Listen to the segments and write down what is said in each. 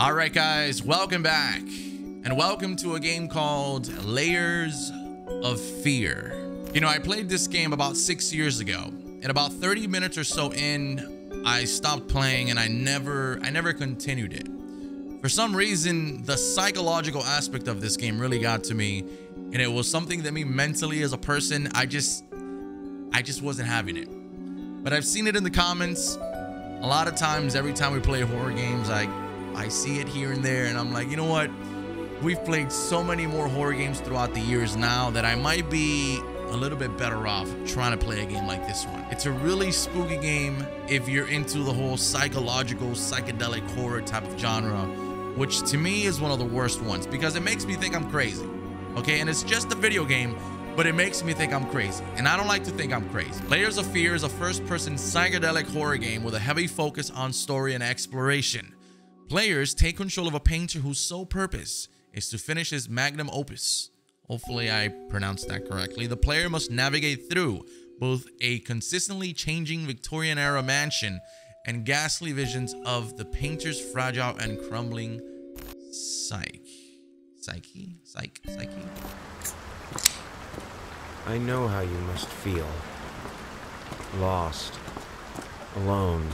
All right, guys, welcome back. And welcome to a game called Layers of Fear. You know, I played this game about six years ago. And about 30 minutes or so in, I stopped playing and I never, I never continued it. For some reason, the psychological aspect of this game really got to me. And it was something that me mentally as a person, I just, I just wasn't having it. But I've seen it in the comments. A lot of times, every time we play horror games, I I see it here and there, and I'm like, you know what? We've played so many more horror games throughout the years now that I might be a little bit better off trying to play a game like this one. It's a really spooky game if you're into the whole psychological, psychedelic horror type of genre, which to me is one of the worst ones because it makes me think I'm crazy. Okay, and it's just a video game, but it makes me think I'm crazy. And I don't like to think I'm crazy. Layers of Fear is a first person psychedelic horror game with a heavy focus on story and exploration. Players take control of a painter whose sole purpose is to finish his magnum opus. Hopefully I pronounced that correctly. The player must navigate through both a consistently changing Victorian era mansion and ghastly visions of the painter's fragile and crumbling psyche. Psyche? Psyche? Psyche? I know how you must feel. Lost. Alone.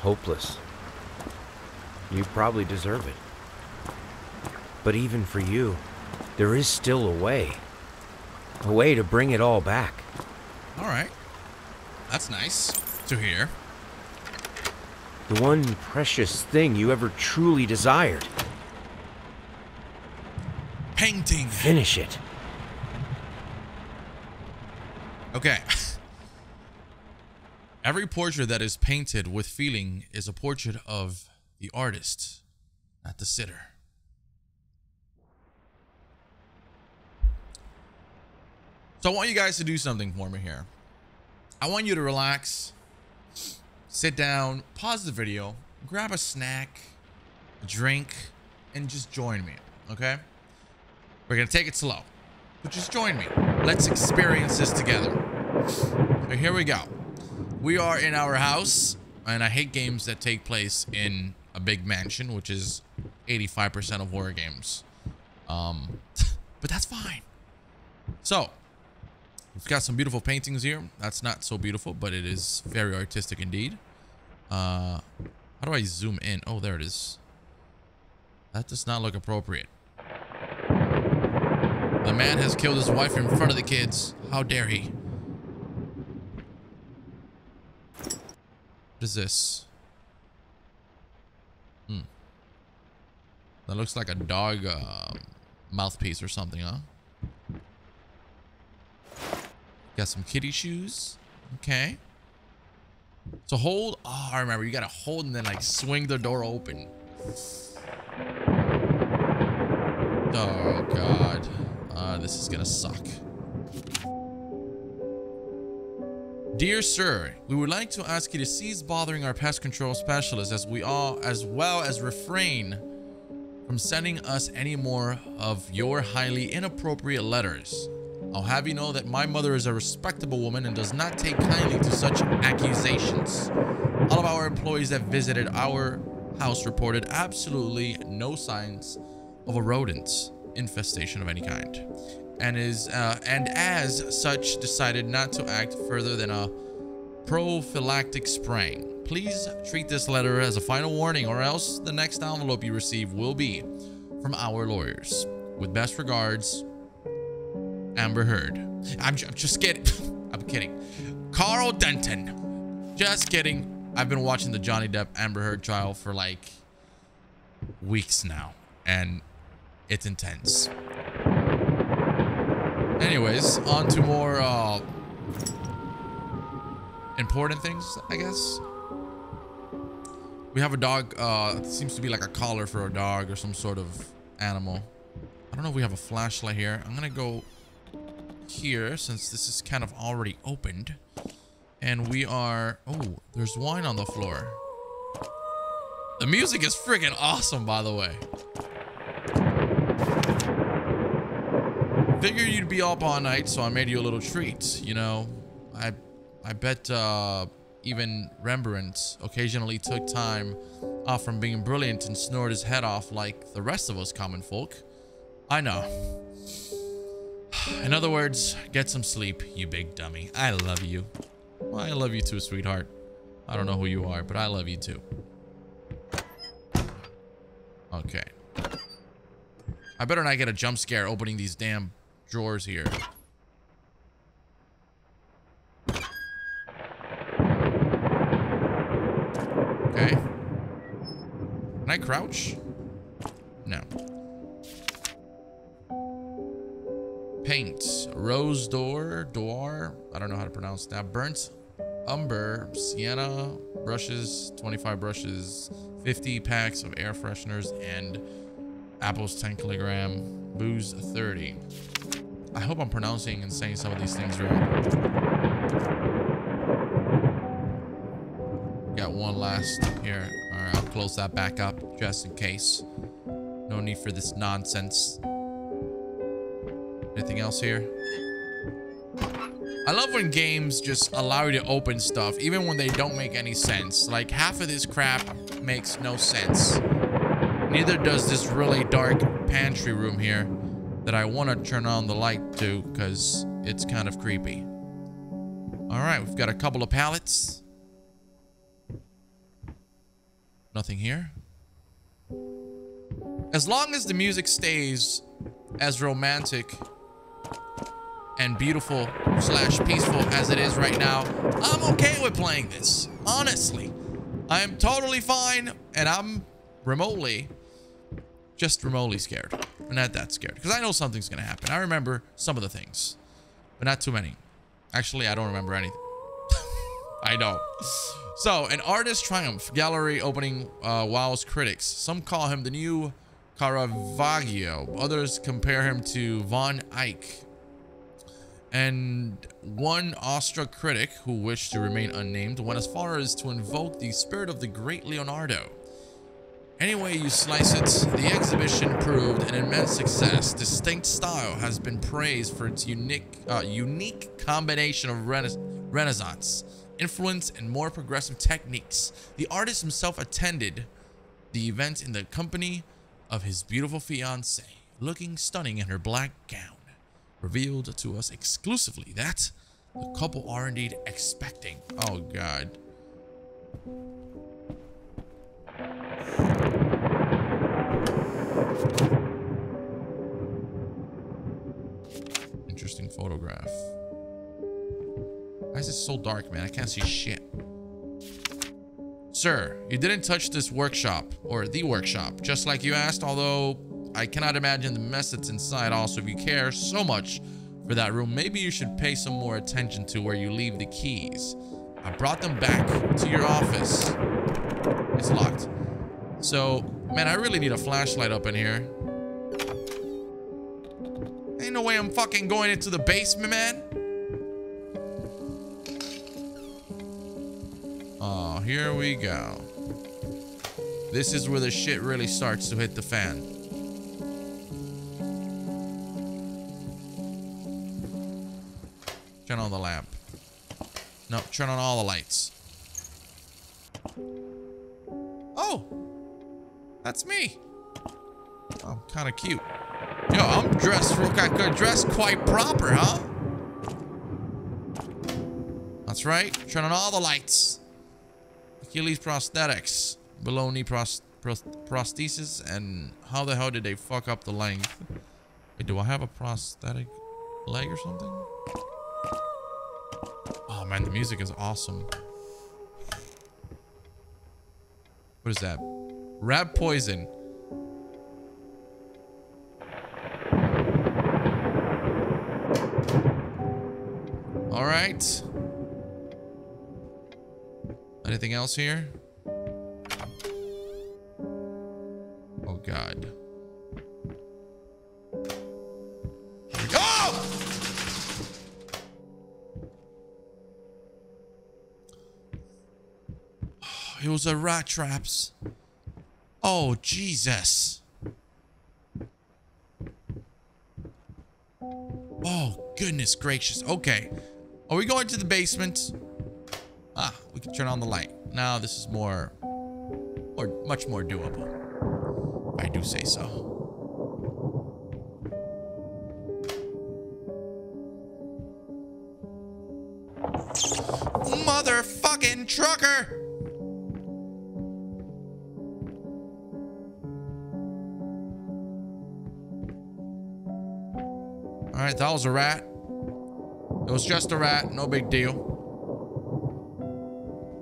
Hopeless. You probably deserve it. But even for you, there is still a way. A way to bring it all back. All right. That's nice to hear. The one precious thing you ever truly desired. Painting. Finish it. Okay. Every portrait that is painted with feeling is a portrait of the artist, not the sitter. So I want you guys to do something for me here. I want you to relax, sit down, pause the video, grab a snack, a drink, and just join me, okay? We're gonna take it slow, but just join me. Let's experience this together. So here we go. We are in our house, and I hate games that take place in big mansion, which is 85% of war games. Um, but that's fine. So, we've got some beautiful paintings here. That's not so beautiful, but it is very artistic indeed. Uh, how do I zoom in? Oh, there it is. That does not look appropriate. The man has killed his wife in front of the kids. How dare he? What is this? That looks like a dog uh, mouthpiece or something, huh? Got some kitty shoes. Okay. So hold. Oh, I remember. You gotta hold and then like swing the door open. Oh God. Uh, this is gonna suck. Dear sir, we would like to ask you to cease bothering our pest control specialist as we all as well as refrain from sending us any more of your highly inappropriate letters. I'll have you know that my mother is a respectable woman and does not take kindly to such accusations. All of our employees that visited our house reported absolutely no signs of a rodent infestation of any kind and is uh, and as such decided not to act further than a prophylactic spraying. Please treat this letter as a final warning or else the next envelope you receive will be from our lawyers. With best regards, Amber Heard. I'm, I'm just kidding. I'm kidding. Carl Denton. Just kidding. I've been watching the Johnny Depp Amber Heard trial for like weeks now and it's intense. Anyways, on to more uh, important things, I guess. We have a dog. Uh, seems to be like a collar for a dog or some sort of animal. I don't know if we have a flashlight here. I'm gonna go here since this is kind of already opened. And we are... Oh, there's wine on the floor. The music is freaking awesome, by the way. Figured you'd be up all night, so I made you a little treat. You know, I I bet uh, even Rembrandt occasionally took time off from being brilliant and snored his head off like the rest of us common folk. I know. In other words, get some sleep, you big dummy. I love you. Well, I love you too, sweetheart. I don't know who you are, but I love you too. Okay. I better not get a jump scare opening these damn drawers here. Okay. Can I crouch? No. Paint. Rose door. Door. I don't know how to pronounce that. Burnt umber. Sienna. Brushes. 25 brushes. 50 packs of air fresheners. And apples 10 kilogram. Booze 30. I hope I'm pronouncing and saying some of these things right. Got one last here. All right, I'll close that back up just in case. No need for this nonsense. Anything else here? I love when games just allow you to open stuff, even when they don't make any sense. Like, half of this crap makes no sense. Neither does this really dark pantry room here that I want to turn on the light to because it's kind of creepy. All right, we've got a couple of pallets. Nothing here. As long as the music stays as romantic and beautiful slash peaceful as it is right now, I'm okay with playing this. Honestly, I am totally fine and I'm remotely, just remotely scared. Not that scared because I know something's going to happen. I remember some of the things, but not too many. Actually, I don't remember anything. I don't. So, an artist triumph gallery opening uh, wows critics. Some call him the new Caravaggio. Others compare him to Van Eyck. And one awestruck critic, who wished to remain unnamed, went as far as to invoke the spirit of the great Leonardo. Any way you slice it, the exhibition proved an immense success. Distinct style has been praised for its unique, uh, unique combination of rena Renaissance influence and more progressive techniques. The artist himself attended the event in the company of his beautiful fiancée, looking stunning in her black gown, revealed to us exclusively that the couple are indeed expecting. Oh God. Interesting photograph. Why is it so dark, man? I can't see shit. Sir, you didn't touch this workshop, or the workshop, just like you asked, although I cannot imagine the mess that's inside. Also, if you care so much for that room, maybe you should pay some more attention to where you leave the keys. I brought them back to your office. It's locked. So, man, I really need a flashlight up in here. Ain't no way I'm fucking going into the basement, man. Oh, here we go. This is where the shit really starts to hit the fan. Turn on the lamp. No, turn on all the lights. Oh! That's me. Oh, I'm kind of cute. Yo, I'm dressed real kind dressed quite proper, huh? That's right. Turn on all the lights. Achilles prosthetics. Below knee pros pros prosthesis. And how the hell did they fuck up the length? Wait, do I have a prosthetic leg or something? Oh man, the music is awesome. What is that? Rat poison. All right. Anything else here? Oh God. Oh! It was a rat traps. Oh, Jesus. Oh, goodness gracious. Okay. Are we going to the basement? Ah, we can turn on the light. Now this is more, or much more doable. I do say so. Motherfucking trucker! All right, that was a rat. It was just a rat, no big deal.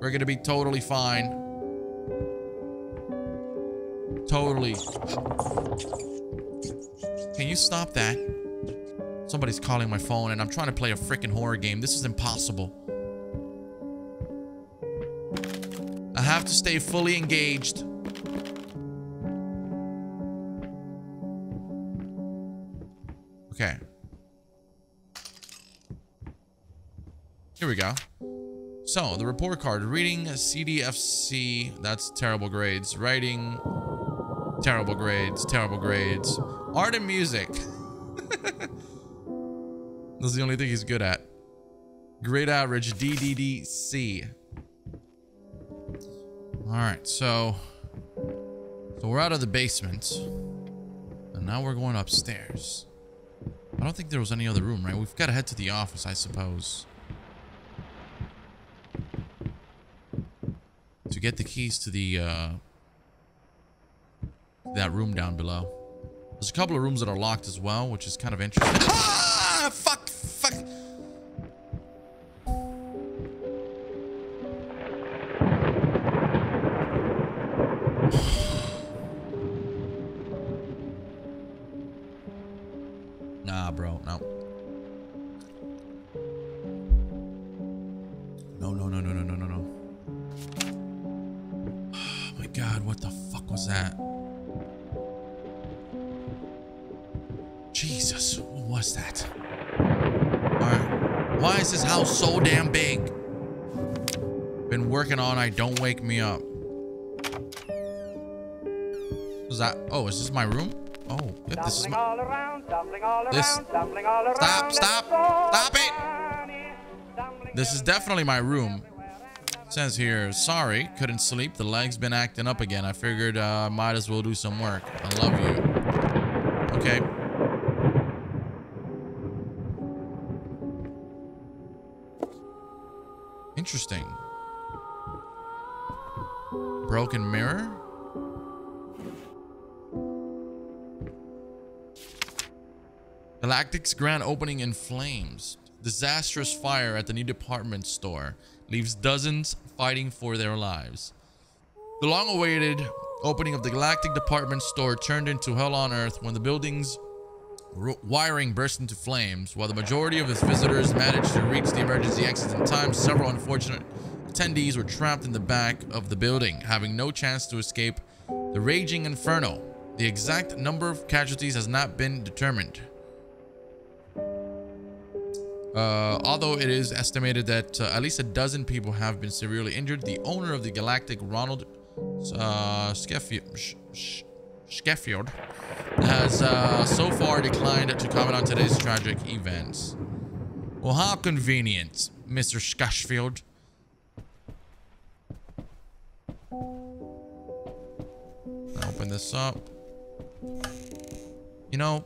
We're gonna be totally fine. Totally. Can you stop that? Somebody's calling my phone and I'm trying to play a freaking horror game. This is impossible. I have to stay fully engaged. So, the report card. Reading CDFC. That's terrible grades. Writing. Terrible grades. Terrible grades. Art and music. That's the only thing he's good at. Grade average. DDDC. Alright, so... So we're out of the basement. And now we're going upstairs. I don't think there was any other room, right? We've got to head to the office, I suppose. To get the keys to the uh, that room down below. There's a couple of rooms that are locked as well, which is kind of interesting. This... Stop, stop, stop it! This is definitely my room. says here, sorry, couldn't sleep. The leg's been acting up again. I figured I uh, might as well do some work. I love you. Okay. Interesting. Broken mirror? Galactic's grand opening in flames. Disastrous fire at the new department store leaves dozens fighting for their lives. The long-awaited opening of the Galactic department store turned into hell on earth when the building's wiring burst into flames. While the majority of its visitors managed to reach the emergency exit in time, several unfortunate attendees were trapped in the back of the building, having no chance to escape the raging inferno. The exact number of casualties has not been determined. Uh, although it is estimated that uh, at least a dozen people have been severely injured, the owner of the Galactic, Ronald uh, Skeffield, has uh, so far declined to comment on today's tragic events. Well, how convenient, Mr. Skeffield. Open this up. You know,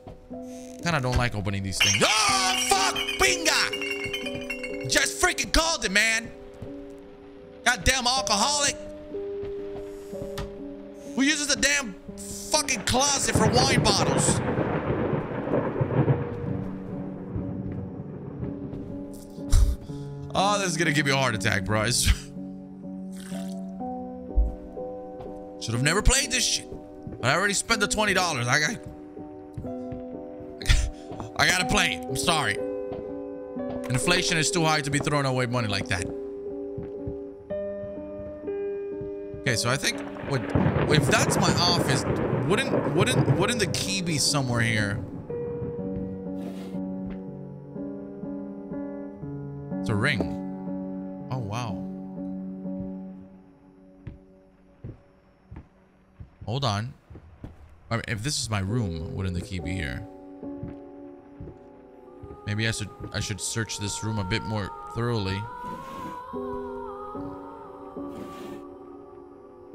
kind of don't like opening these things. Fuck! Binga! Just freaking called it, man. Goddamn alcoholic. Who uses the damn fucking closet for wine bottles? oh, this is gonna give you a heart attack, bro. Should have never played this shit. But I already spent the $20. I got I gotta play it. I'm sorry. Inflation is too high to be throwing away money like that. Okay, so I think what if that's my office, wouldn't wouldn't wouldn't the key be somewhere here? It's a ring. Oh wow. Hold on. If this is my room, wouldn't the key be here? Maybe I should I should search this room a bit more thoroughly.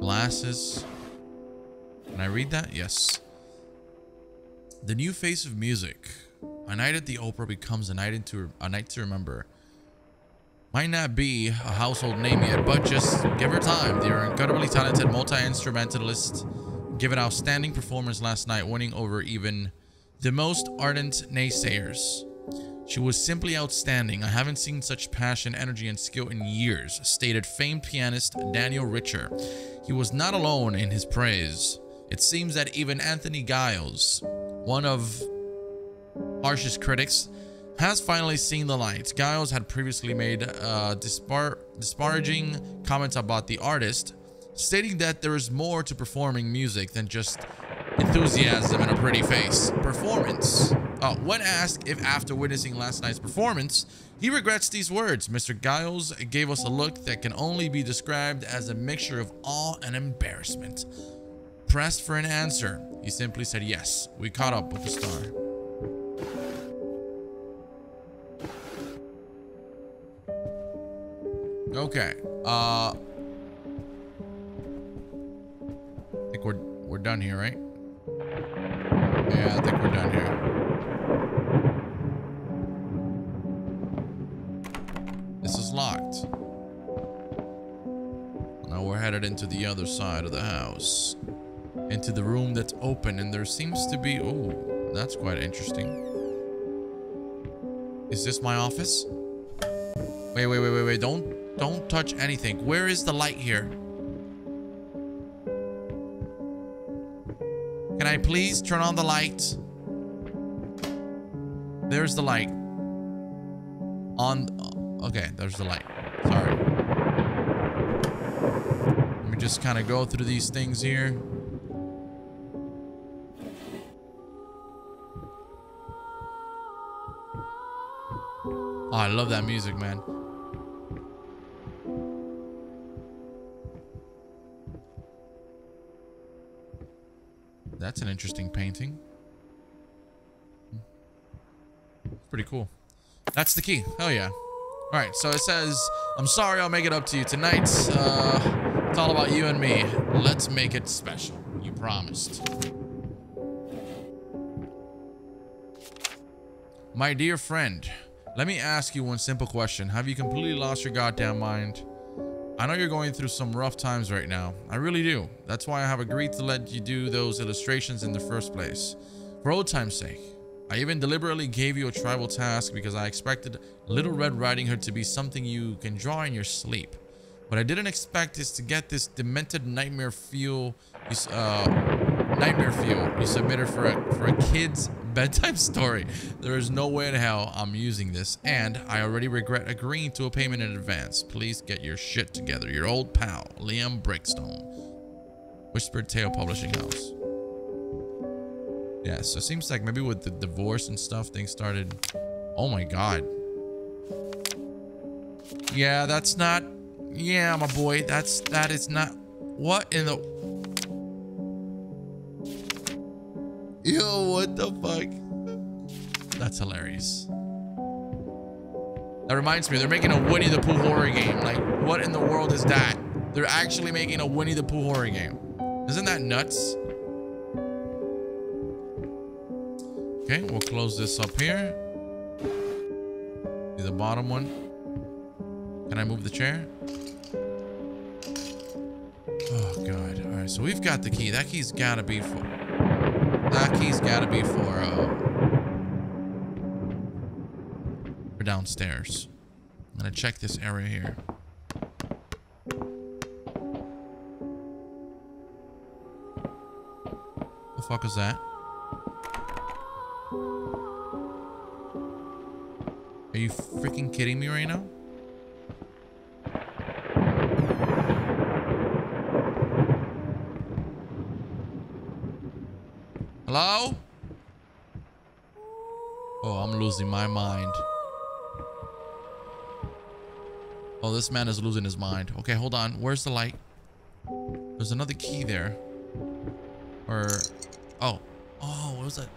glasses. Can I read that? Yes. The new face of music. A night at the opera becomes a night into a night to remember. Might not be a household name yet, but just give her time. They're incredibly talented multi-instrumentalist, given outstanding performance last night, winning over even the most ardent naysayers. She was simply outstanding. I haven't seen such passion, energy, and skill in years, stated famed pianist Daniel Richer. He was not alone in his praise. It seems that even Anthony Giles, one of harshest critics, has finally seen the light. Giles had previously made uh, dispar disparaging comments about the artist, stating that there is more to performing music than just enthusiasm and a pretty face. Performance. Uh, when asked if after witnessing last night's performance, he regrets these words, Mr. Giles gave us a look that can only be described as a mixture of awe and embarrassment. Pressed for an answer, he simply said yes. We caught up with the star. Okay. Uh I think we're we're done here, right? Yeah, I think we're done here. Locked. Now we're headed into the other side of the house. Into the room that's open and there seems to be... Oh, that's quite interesting. Is this my office? Wait, wait, wait, wait, wait. Don't, don't touch anything. Where is the light here? Can I please turn on the light? There's the light. On, okay, there's the light. Sorry. Let me just kind of go through these things here. Oh, I love that music, man. That's an interesting painting. Hmm. Pretty cool. That's the key. Hell yeah. All right, so it says, I'm sorry I'll make it up to you tonight. Uh, it's all about you and me. Let's make it special. You promised. My dear friend, let me ask you one simple question. Have you completely lost your goddamn mind? I know you're going through some rough times right now. I really do. That's why I have agreed to let you do those illustrations in the first place. For old time's sake. I even deliberately gave you a tribal task because I expected Little Red Riding Hood to be something you can draw in your sleep. What I didn't expect is to get this demented nightmare feel, uh, nightmare feel you submitted for a for a kid's bedtime story. There is no way in hell I'm using this, and I already regret agreeing to a payment in advance. Please get your shit together. Your old pal, Liam Brickstone. Whispered Tale Publishing House. Yeah, so it seems like maybe with the divorce and stuff, things started... Oh my god. Yeah, that's not... Yeah, my boy, that's... That is not... What in the... Yo, what the fuck? That's hilarious. That reminds me, they're making a Winnie the Pooh horror game. Like, what in the world is that? They're actually making a Winnie the Pooh horror game. Isn't that nuts? Okay, we'll close this up here. The bottom one. Can I move the chair? Oh, God. All right, so we've got the key. That key's got to be for... That key's got to be for, uh, for downstairs. I'm going to check this area here. The fuck is that? Freaking kidding me right now? Hello? Oh, I'm losing my mind. Oh, this man is losing his mind. Okay, hold on. Where's the light? There's another key there. Or... Oh. Oh, what was that?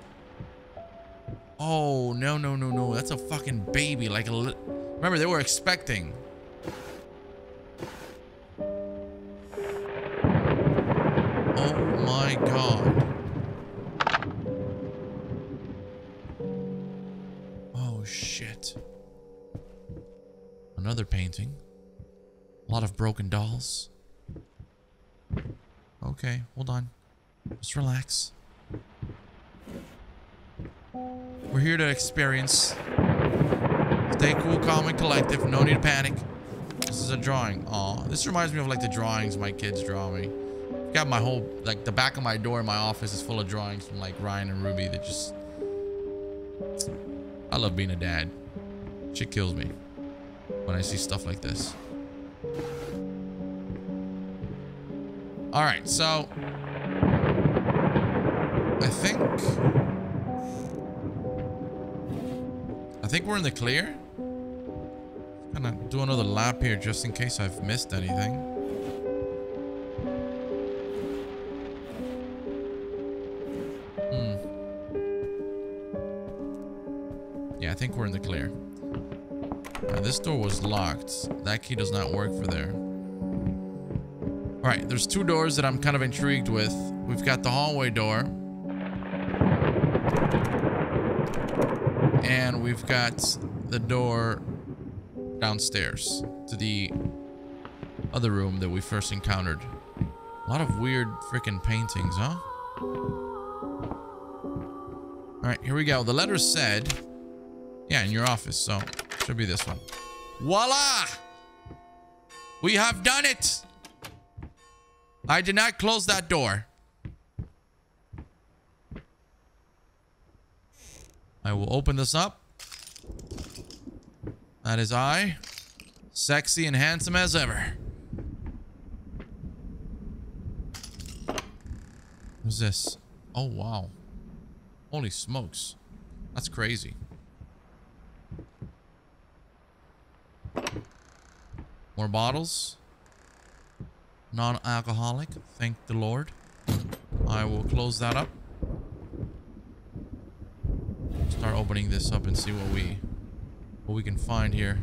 Oh, no, no, no, no. That's a fucking baby. Like, remember, they were expecting. Oh my god. Oh shit. Another painting. A lot of broken dolls. Okay, hold on. Just relax. We're here to experience. Stay cool, calm, and collective. No need to panic. This is a drawing. Aw, this reminds me of like the drawings my kids draw me. Got my whole, like the back of my door in my office is full of drawings from like Ryan and Ruby that just... I love being a dad. Shit kills me when I see stuff like this. All right, so I think think we're in the clear. Gonna do another lap here just in case I've missed anything. Hmm. Yeah, I think we're in the clear. Now, this door was locked. That key does not work for there. All right, there's two doors that I'm kind of intrigued with. We've got the hallway door. And we've got the door downstairs to the other room that we first encountered. A lot of weird freaking paintings, huh? All right, here we go. The letter said, yeah, in your office, so should be this one. Voila! We have done it! I did not close that door. I will open this up. That is I. Sexy and handsome as ever. What's this? Oh, wow. Holy smokes. That's crazy. More bottles. Non-alcoholic. Thank the Lord. I will close that up. Start opening this up and see what we what we can find here.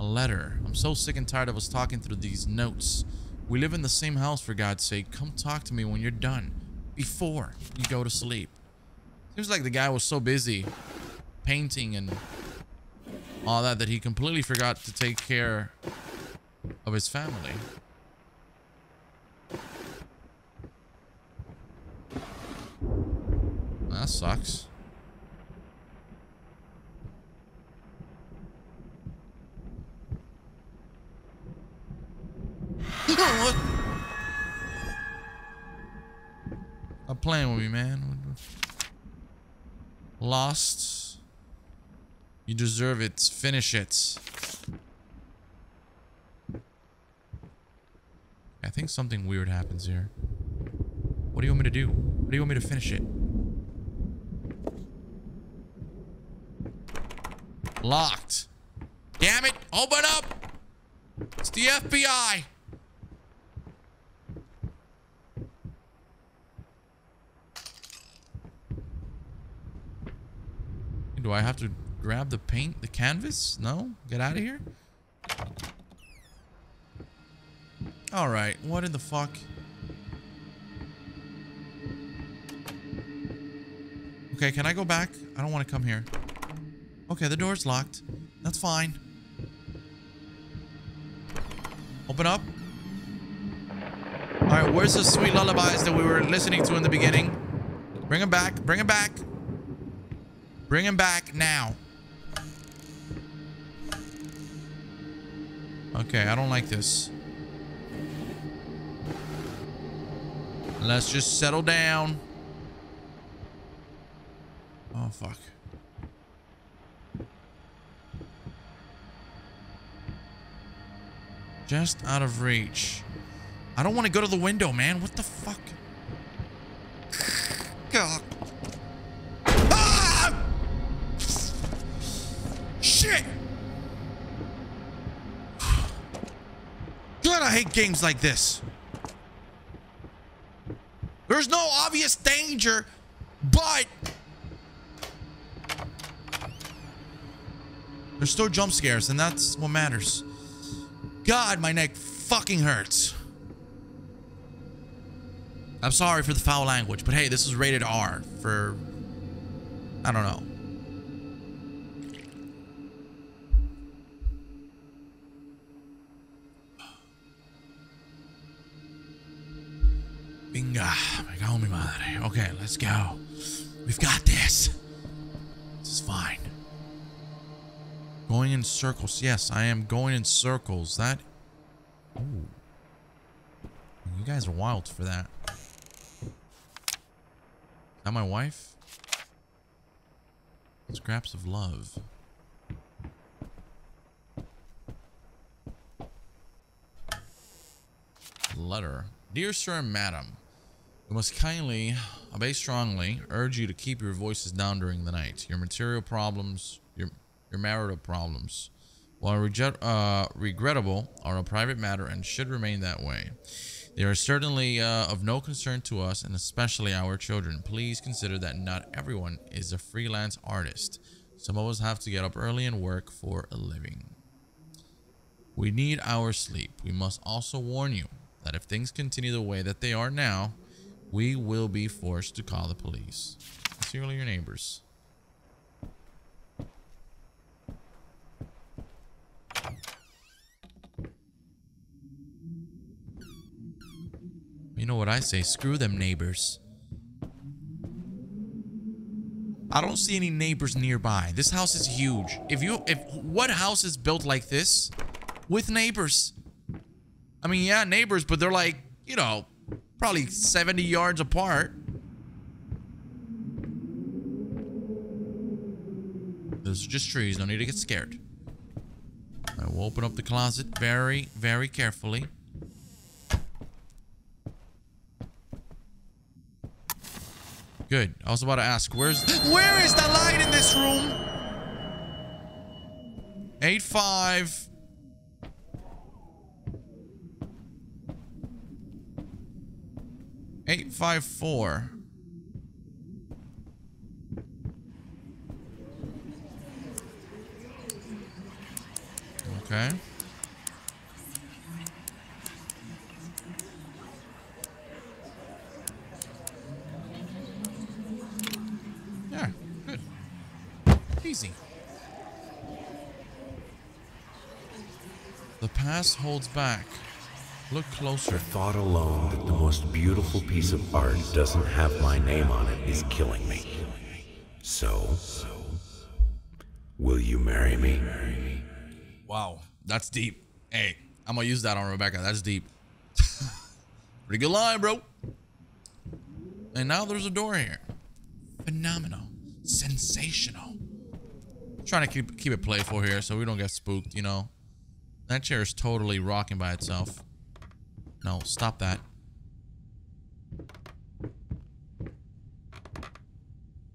A letter. I'm so sick and tired of us talking through these notes. We live in the same house for God's sake. Come talk to me when you're done. Before you go to sleep. Seems like the guy was so busy painting and all that that he completely forgot to take care of his family. That sucks. Stop playing with me, man. Lost. You deserve it. Finish it. I think something weird happens here. What do you want me to do? What do you want me to finish it? Locked. Damn it! Open up! It's the FBI! Do I have to grab the paint, the canvas? No? Get out of here? Alright, what in the fuck? Okay, can I go back? I don't want to come here. Okay, the door's locked. That's fine. Open up. Alright, where's the sweet lullabies that we were listening to in the beginning? Bring them back. Bring them back. Bring him back now. Okay, I don't like this. Let's just settle down. Oh, fuck. Just out of reach. I don't want to go to the window, man. What the fuck? God. Games like this. There's no obvious danger, but there's still jump scares, and that's what matters. God, my neck fucking hurts. I'm sorry for the foul language, but hey, this is rated R for I don't know. Let's go. We've got this. This is fine. Going in circles. Yes, I am going in circles. That. Ooh. You guys are wild for that. Is that my wife? Scraps of love. Letter. Dear Sir and Madam, we must kindly, obey strongly, urge you to keep your voices down during the night. Your material problems, your, your marital problems, while reject, uh, regrettable, are a private matter and should remain that way. They are certainly uh, of no concern to us and especially our children. Please consider that not everyone is a freelance artist. Some of us have to get up early and work for a living. We need our sleep. We must also warn you that if things continue the way that they are now, we will be forced to call the police. Sincerely, your neighbors. You know what I say? Screw them neighbors. I don't see any neighbors nearby. This house is huge. If you, if what house is built like this with neighbors? I mean, yeah, neighbors, but they're like, you know, probably 70 yards apart. Those are just trees. No need to get scared. I will open up the closet very, very carefully. Good. I was about to ask, where's... Where is the light in this room? 8-5. Eight five four. Okay. Yeah, good. Easy. The pass holds back. Look closer. The thought alone that the most beautiful piece of art doesn't have my name on it is killing me. So, will you marry me? Wow, that's deep. Hey, I'm gonna use that on Rebecca. That's deep. Pretty good line, bro. And now there's a door here. Phenomenal. Sensational. Trying to keep keep it playful here so we don't get spooked, you know. That chair is totally rocking by itself. No, stop that.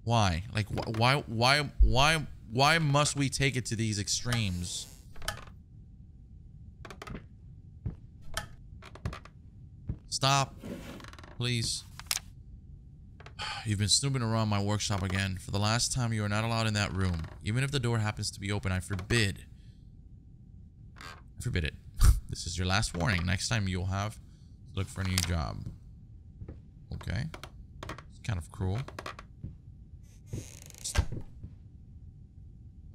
Why? Like, wh why, why, why, why must we take it to these extremes? Stop. Please. You've been snooping around my workshop again. For the last time, you are not allowed in that room. Even if the door happens to be open, I forbid. I forbid it. This is your last warning. Next time you'll have to look for a new job. Okay. It's kind of cruel.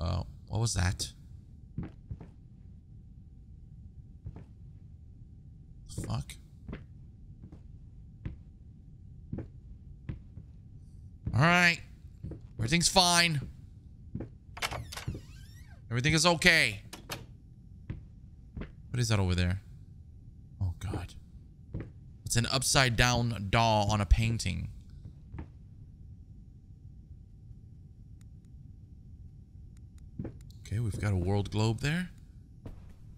Oh, what was that? Fuck. All right. Everything's fine. Everything is okay. What is that over there? Oh, God. It's an upside down doll on a painting. Okay, we've got a world globe there.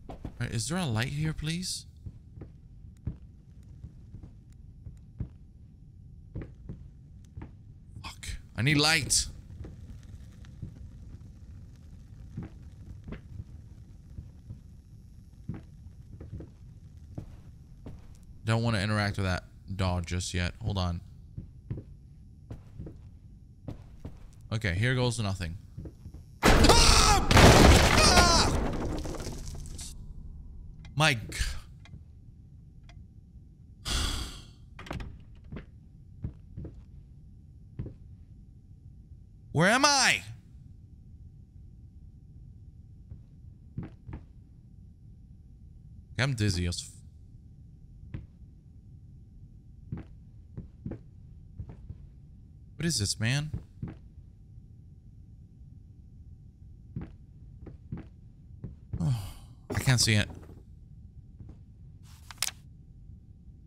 All right, is there a light here, please? Fuck. I need light. don't want to interact with that dog just yet. Hold on. Okay, here goes nothing. Ah! Ah! My... Where am I? I'm dizzy as What is this, man? Oh, I can't see it.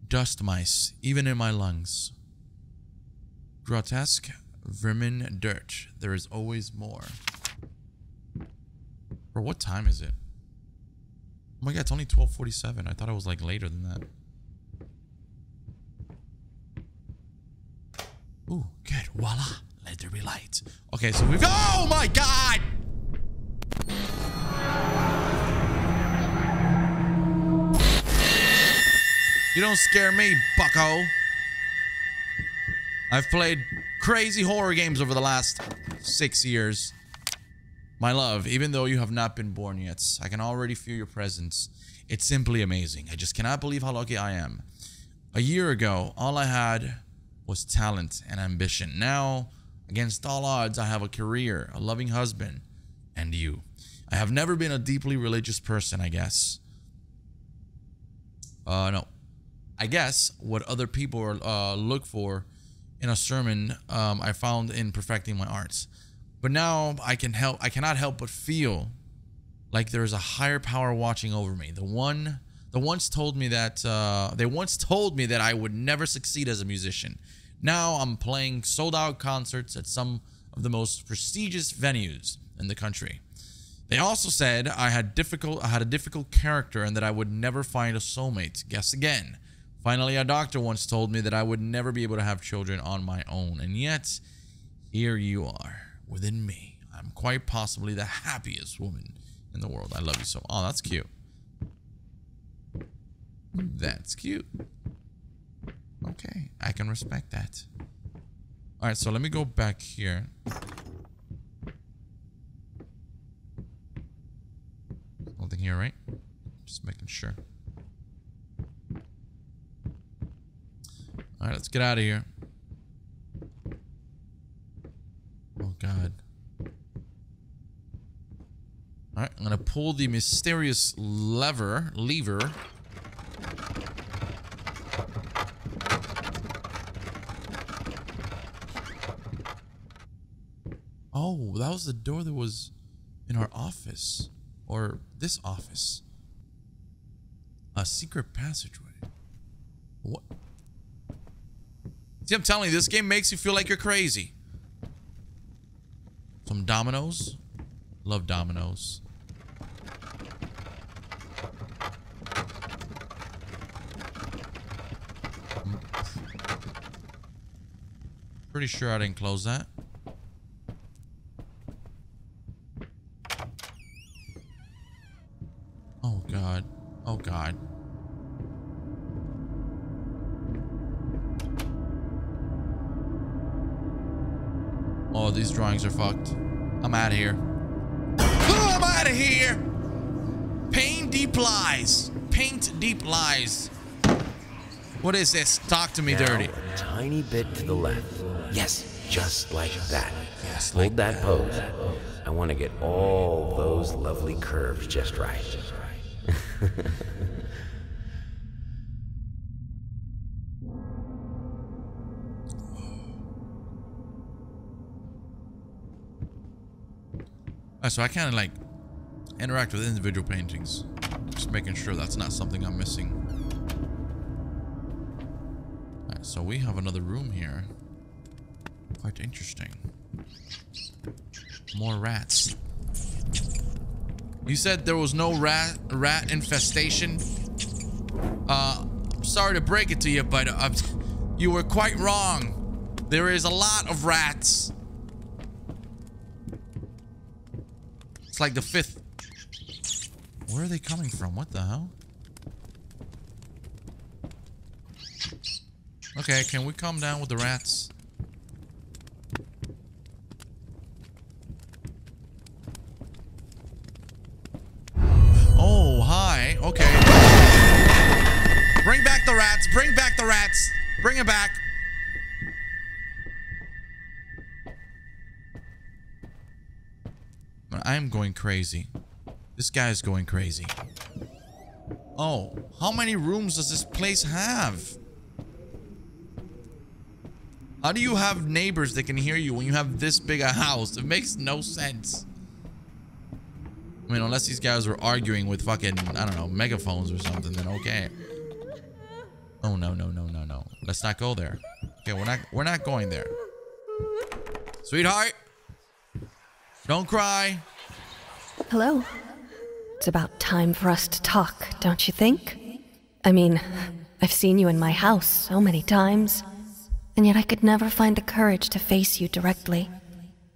Dust mice, even in my lungs. Grotesque, vermin, dirt. There is always more. Bro, what time is it? Oh my god, it's only 1247. I thought it was like later than that. Ooh, good. Voila. Let there be light. Okay, so we've... Oh my god! You don't scare me, bucko. I've played crazy horror games over the last six years. My love, even though you have not been born yet, I can already feel your presence. It's simply amazing. I just cannot believe how lucky I am. A year ago, all I had was talent and ambition. Now, against all odds, I have a career, a loving husband, and you. I have never been a deeply religious person, I guess. Uh, no. I guess what other people uh, look for in a sermon, um, I found in perfecting my arts. But now I can help. I cannot help but feel like there is a higher power watching over me. The one, the once told me that uh, they once told me that I would never succeed as a musician. Now I'm playing sold out concerts at some of the most prestigious venues in the country. They also said I had difficult I had a difficult character and that I would never find a soulmate. Guess again. Finally, a doctor once told me that I would never be able to have children on my own. And yet, here you are, within me. I'm quite possibly the happiest woman in the world. I love you so. Oh, that's cute. That's cute. Okay, I can respect that. Alright, so let me go back here. Nothing here, right? Just making sure. Alright, let's get out of here. Oh, God. Alright, I'm gonna pull the mysterious lever, lever. Oh, that was the door that was in our office. Or this office. A secret passageway. What? See, I'm telling you, this game makes you feel like you're crazy. Some dominoes. Love dominoes. Hmm. Pretty sure I didn't close that. Oh god. Oh god. Oh, these drawings are fucked. I'm out of here. Oh, I'm out of here! Paint deep lies. Paint deep lies. What is this? Talk to me Now, dirty. A tiny bit to the left. Yes, just like that. Yes, Hold like that pose. I want to get all those lovely curves just right. Alright, oh, so I kind of like interact with individual paintings. Just making sure that's not something I'm missing. So we have another room here. Quite interesting. More rats. You said there was no rat rat infestation. Uh, sorry to break it to you, but uh, you were quite wrong. There is a lot of rats. It's like the fifth. Where are they coming from? What the hell? Okay, can we calm down with the rats? Rats. Bring it back. I'm going crazy. This guy's going crazy. Oh, how many rooms does this place have? How do you have neighbors that can hear you when you have this big a house? It makes no sense. I mean, unless these guys were arguing with fucking, I don't know, megaphones or something, then okay. Oh, no, no, no, no, no. Let's not go there. Okay, we're not, we're not going there. Sweetheart, don't cry. Hello. It's about time for us to talk, don't you think? I mean, I've seen you in my house so many times, and yet I could never find the courage to face you directly.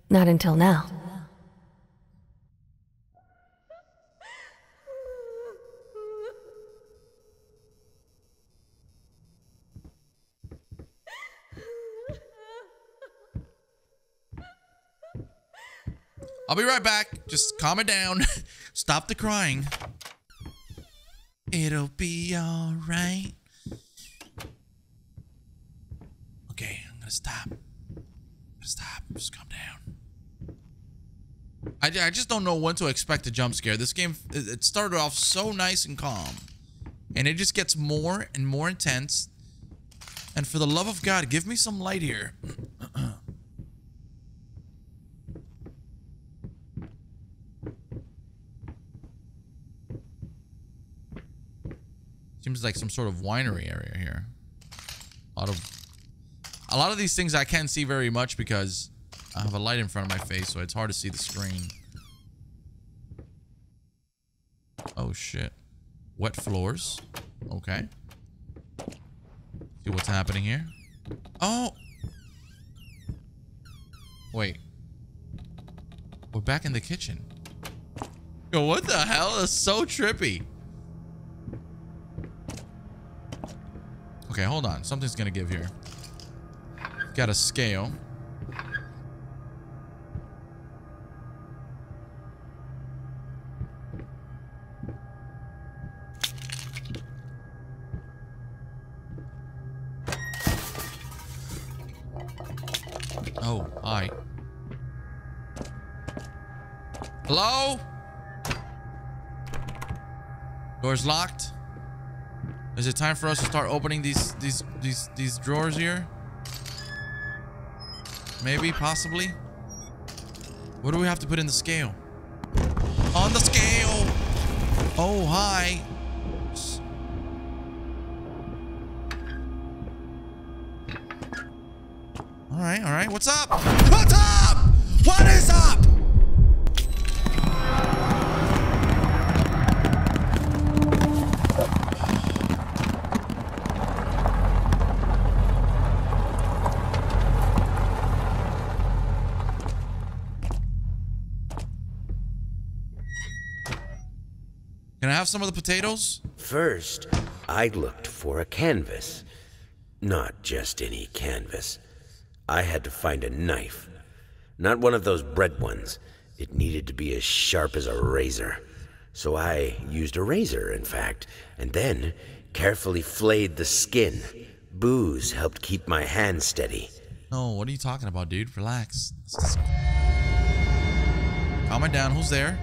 Not until now. I'll be right back. Just calm it down. Stop the crying. It'll be alright. Okay, I'm gonna stop. I'm gonna stop. Just calm down. I, I just don't know when to expect a jump scare. This game, it started off so nice and calm. And it just gets more and more intense. And for the love of God, give me some light here. Seems like some sort of winery area here. A lot of a lot of these things I can't see very much because I have a light in front of my face, so it's hard to see the screen. Oh shit. Wet floors. Okay. See what's happening here. Oh! Wait. We're back in the kitchen. Yo, what the hell? That's so trippy. Okay, hold on. Something's gonna give here. Got a scale. Oh, hi. Hello? Door's locked. Is it time for us to start opening these these these these drawers here? Maybe, possibly. What do we have to put in the scale? On the scale. Oh, hi. All right, all right. What's up? What's up? What is up? Some of the potatoes? First, I looked for a canvas. Not just any canvas. I had to find a knife. Not one of those bread ones. It needed to be as sharp as a razor. So I used a razor, in fact, and then carefully flayed the skin. Booze helped keep my hand steady. No, what are you talking about, dude? Relax. Calm it down. Who's there?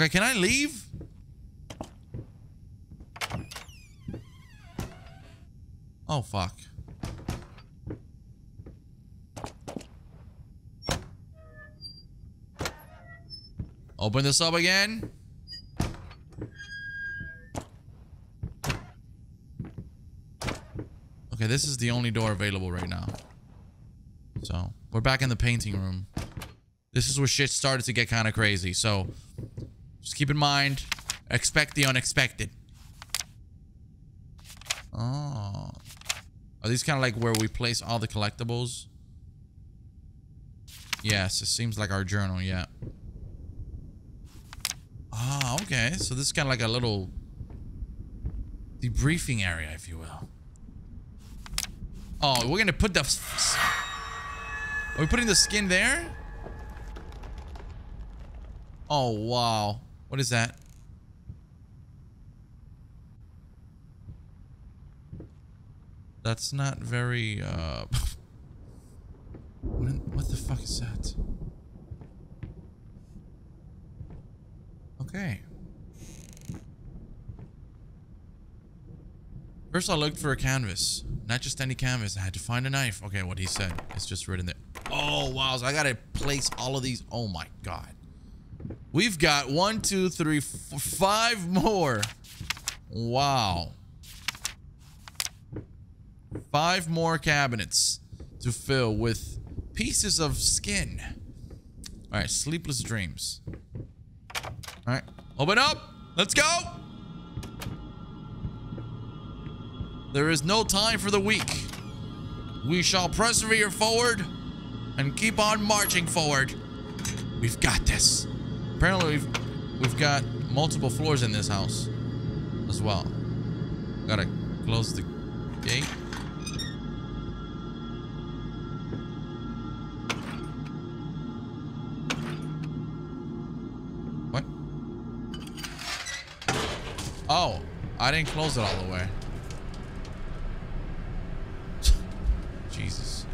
Okay, can I leave? Oh, fuck. Open this up again. Okay, this is the only door available right now. So, we're back in the painting room. This is where shit started to get kind of crazy. So, just keep in mind, expect the unexpected. Oh. Are these kind of like where we place all the collectibles? Yes, it seems like our journal, yeah. Ah, okay. So this is kind of like a little debriefing area, if you will. Oh, we're gonna put the... Are we putting the skin there? Oh, wow. What is that? That's not very, uh... what, the fuck is that? Okay. First I looked for a canvas. Not just any canvas. I had to find a knife. Okay, what he said. It's just written there. Oh, wow. So I gotta place all of these. Oh my god. We've got one, two, three, four, five more. Wow. Five more cabinets to fill with pieces of skin. All right, sleepless dreams. All right, open up. Let's go. There is no time for the weak. We shall persevere forward and keep on marching forward. We've got this. Apparently, we've, we've got multiple floors in this house as well. Gotta close the gate. What? Oh, I didn't close it all the way. Jesus.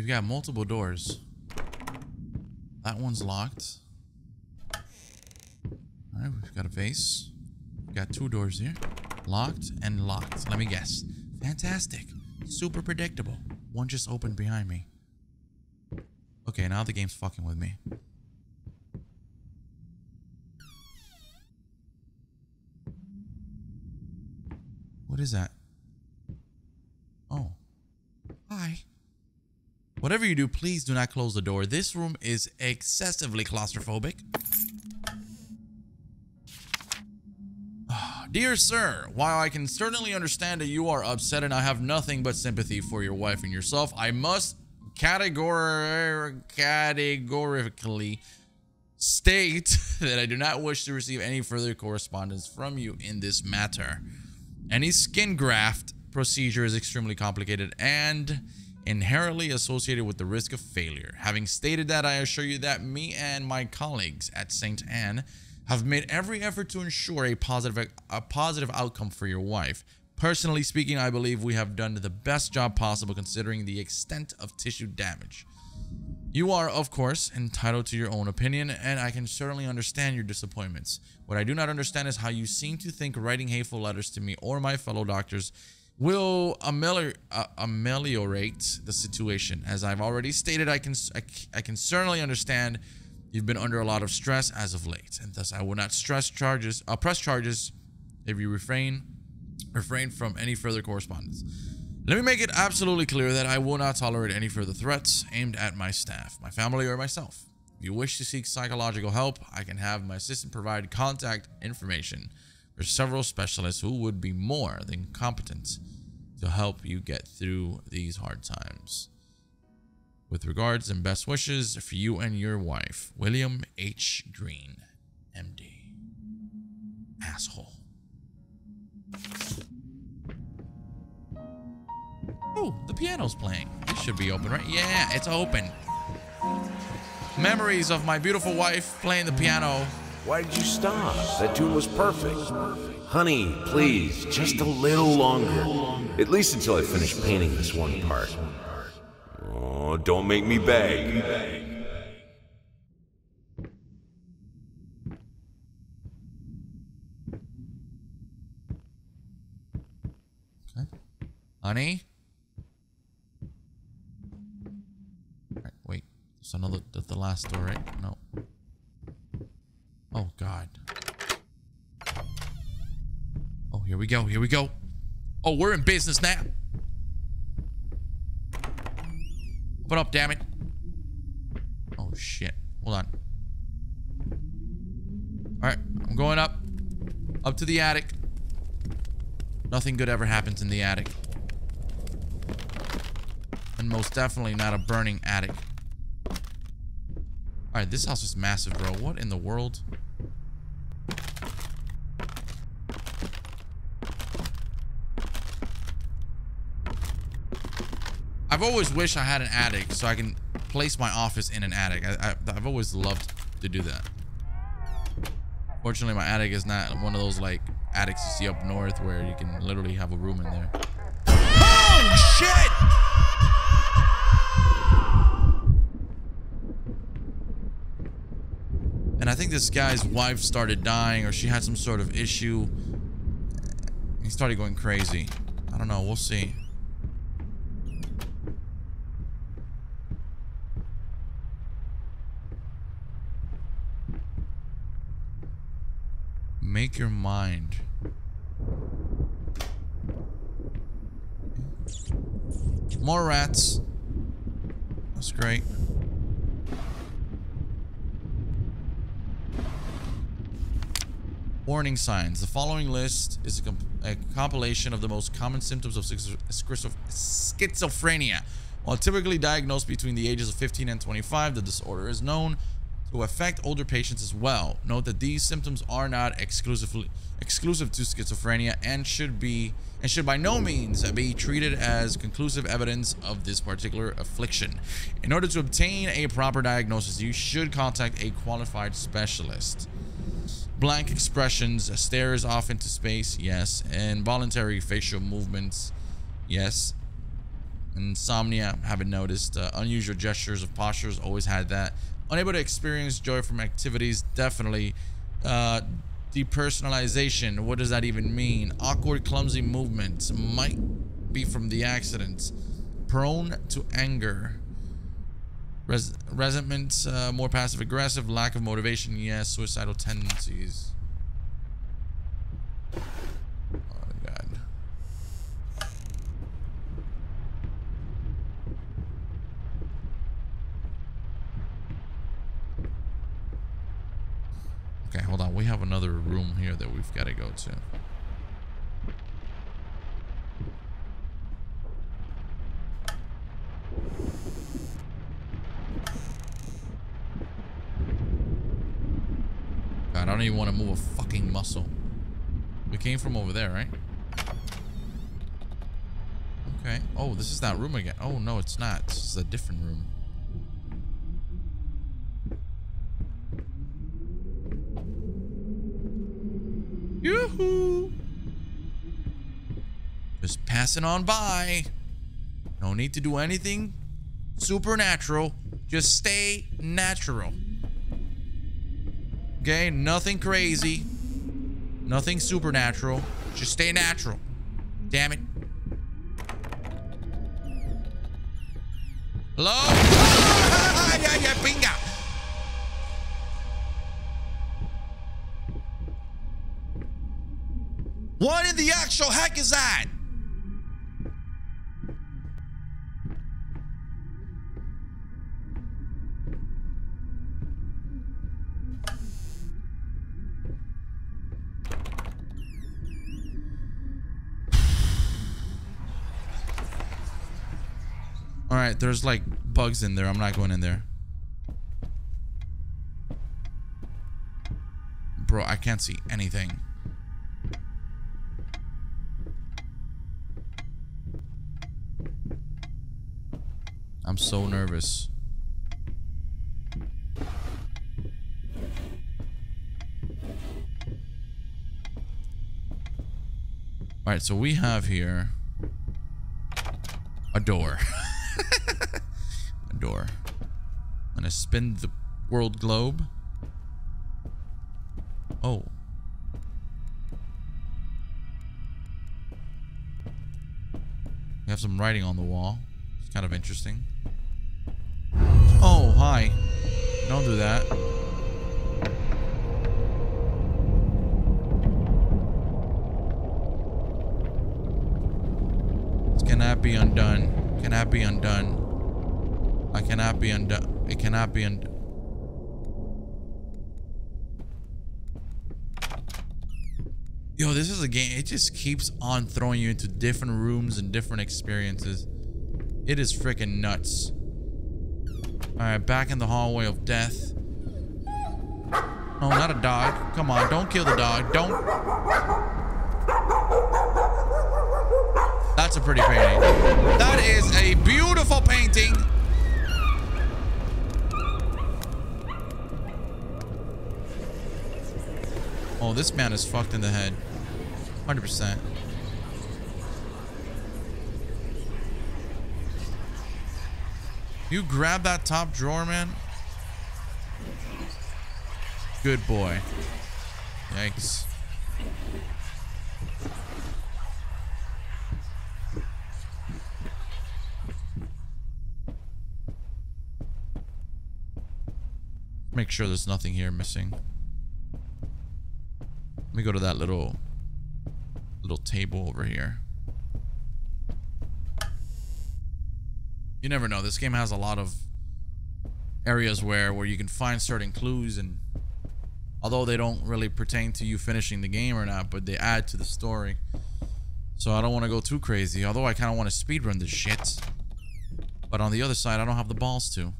We've got multiple doors. That one's locked. Alright, we've got a vase. We've got two doors here. Locked and locked. Let me guess. Fantastic. Super predictable. One just opened behind me. Okay, now the game's fucking with me. What is that? Oh. Hi. Whatever you do, please do not close the door. This room is excessively claustrophobic. Dear sir, while I can certainly understand that you are upset and I have nothing but sympathy for your wife and yourself, I must categor categorically state that I do not wish to receive any further correspondence from you in this matter. Any skin graft procedure is extremely complicated and inherently associated with the risk of failure. Having stated that, I assure you that me and my colleagues at St. Anne have made every effort to ensure a positive a positive outcome for your wife. Personally speaking, I believe we have done the best job possible considering the extent of tissue damage. You are, of course, entitled to your own opinion, and I can certainly understand your disappointments. What I do not understand is how you seem to think writing hateful letters to me or my fellow doctors will amelior uh, ameliorate the situation. As I've already stated, I can I, I can certainly understand you've been under a lot of stress as of late, and thus I will not stress charges, uh, press charges if you refrain refrain from any further correspondence. Let me make it absolutely clear that I will not tolerate any further threats aimed at my staff, my family, or myself. If you wish to seek psychological help, I can have my assistant provide contact information for several specialists who would be more than competent to help you get through these hard times. With regards and best wishes for you and your wife, William H. Green, MD. Asshole. Oh, the piano's playing. It should be open, right? Yeah, it's open. Memories of my beautiful wife playing the piano. Why did you stop? That tune was perfect. Honey, please, just a little longer. At least until I finish painting this one part. Oh, don't make me beg. Honey? Alright, wait. There's another, the, the last door, right? No. Oh, God. Oh, here we go. Here we go. Oh, we're in business now. Open up, damn it. Oh, shit. Hold on. All right, I'm going up. Up to the attic. Nothing good ever happens in the attic. And most definitely not a burning attic. Alright, this house is massive, bro. What in the world? I've always wished I had an attic so I can place my office in an attic. I, I, I've always loved to do that. Fortunately, my attic is not one of those like attics you see up north where you can literally have a room in there. Oh shit! And I think this guy's wife started dying or she had some sort of issue. He started going crazy. I don't know. We'll see. Make your mind. More rats. That's great. Warning signs. The following list is a, comp a compilation of the most common symptoms of schizophrenia. While typically diagnosed between the ages of 15 and 25, the disorder is known to affect older patients as well. Note that these symptoms are not exclusively exclusive to schizophrenia and should be and should by no means be treated as conclusive evidence of this particular affliction. In order to obtain a proper diagnosis, you should contact a qualified specialist. Blank expressions, stares off into space, yes. Involuntary facial movements, yes. Insomnia, haven't noticed. Uh, unusual gestures of postures, always had that unable to experience joy from activities definitely. Uh, depersonalization what does that even mean? Awkward clumsy movements might be from the accident prone to anger. Res resentment uh, more passive aggressive lack of motivation yes. Suicidal tendencies Okay, hold on. We have another room here that we've got to go to. God, I don't even want to move a fucking muscle. We came from over there, right? Okay. Oh, this is that room again. Oh, no, it's not. This is a different room. Yoo-hoo! Just passing on by. No need to do anything supernatural. Just stay natural. Okay? Nothing crazy. Nothing supernatural. Just stay natural. Damn it. Hello? Ah, yeah, yeah, bingo. What in the actual heck is that? All right, there's like bugs in there. I'm not going in there. Bro, I can't see anything. I'm so nervous. All right, so we have here a door. a door. I'm gonna spin the world globe. Oh. We have some writing on the wall. Kind of interesting. Oh, hi. Don't do that. cannot be undone. Cannot be undone. I cannot be undone. It cannot be undone. Yo, this is a game. It just keeps on throwing you into different rooms and different experiences. It is freaking nuts. Alright, back in the hallway of death. Oh, not a dog. Come on, don't kill the dog. Don't. That's a pretty painting. That is a beautiful painting. Oh, this man is fucked in the head. 100%. You grab that top drawer, man? Good boy. Yikes. Make sure there's nothing here missing. Let me go to that little little table over here. You never know. This game has a lot of areas where where you can find certain clues and although they don't really pertain to you finishing the game or not, but they add to the story. So I don't want to go too crazy, although I kind of want to speedrun this shit. But on the other side, I don't have the balls to.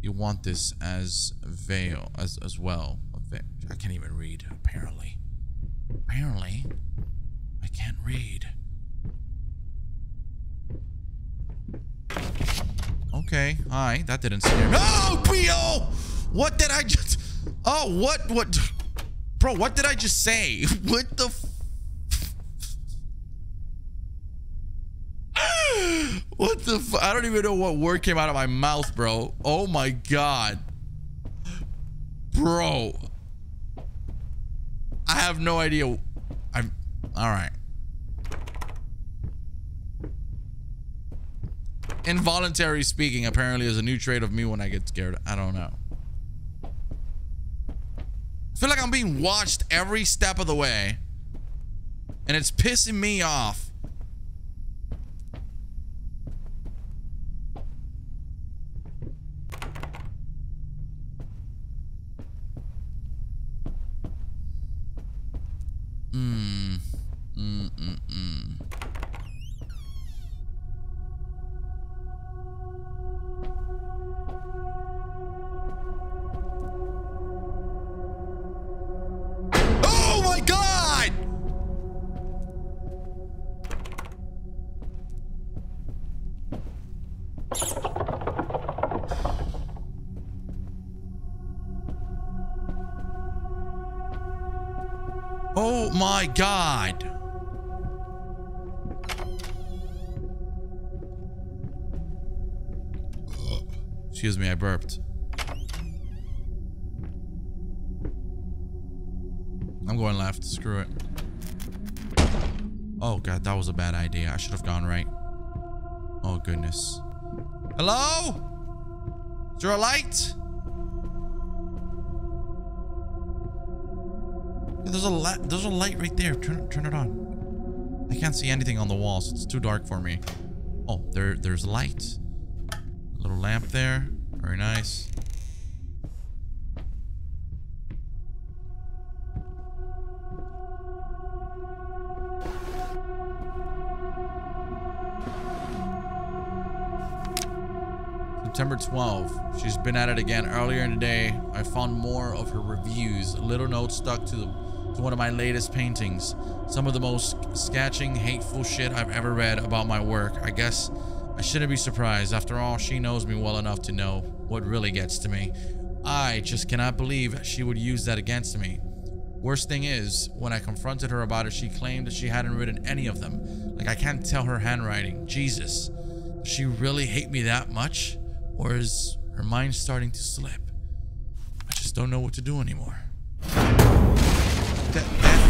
You want this as veil as as well. I can't even read, apparently. Apparently, I can't read. Okay, hi. That didn't scare me. Oh, Pio! What did I just... Oh, what? What? Bro, what did I just say? What the... what the I don't even know what word came out of my mouth, bro. Oh my god. Bro. I have no idea. I'm... Alright. Involuntary speaking apparently is a new trait of me when I get scared. I don't know. I feel like I'm being watched every step of the way. And it's pissing me off. Excuse me, I burped. I'm going left. Screw it. Oh god, that was a bad idea. I should have gone right. Oh goodness. Hello? Is there a light? there's a light. There's a light right there. Turn turn it on. I can't see anything on the walls. It's too dark for me. Oh, there there's light. A little lamp there. Very nice. September 12. She's been at it again earlier in the day. I found more of her reviews. A little note stuck to the to one of my latest paintings. Some of the most sketching, hateful shit I've ever read about my work. I guess I shouldn't be surprised. After all, she knows me well enough to know what really gets to me. I just cannot believe she would use that against me. Worst thing is, when I confronted her about it, she claimed that she hadn't written any of them. Like, I can't tell her handwriting. Jesus. Does she really hate me that much? Or is her mind starting to slip? I just don't know what to do anymore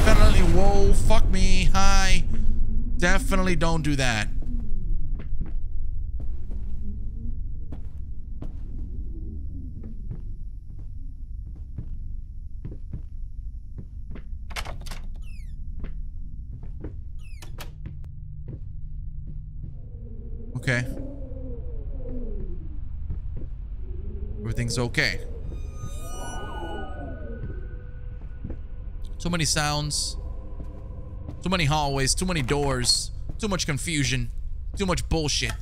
definitely, whoa, fuck me, hi. Definitely don't do that. Okay. Everything's okay. Too many sounds. Too many hallways. Too many doors. Too much confusion. Too much bullshit.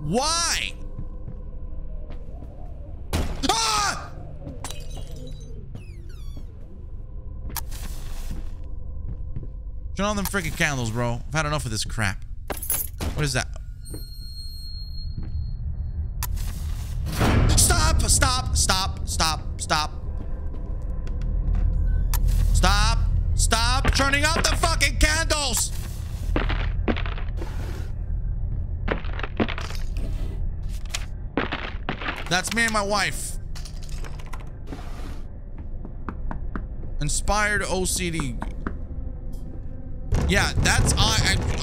Why? Turn on them freaking candles, bro. I've had enough of this crap. What is that? Stop! Stop! Stop! Stop! Stop! Stop! Stop turning out the fucking candles! That's me and my wife. Inspired OCD. Yeah, that's uh,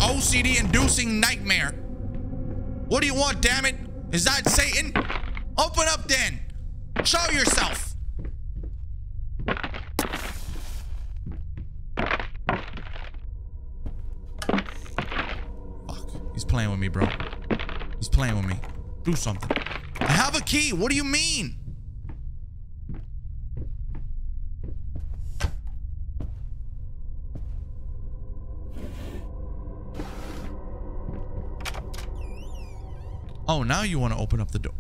OCD inducing nightmare. What do you want, damn it? Is that Satan? Open up then. Show yourself. Fuck. He's playing with me, bro. He's playing with me. Do something. I have a key. What do you mean? Oh, now you want to open up the door.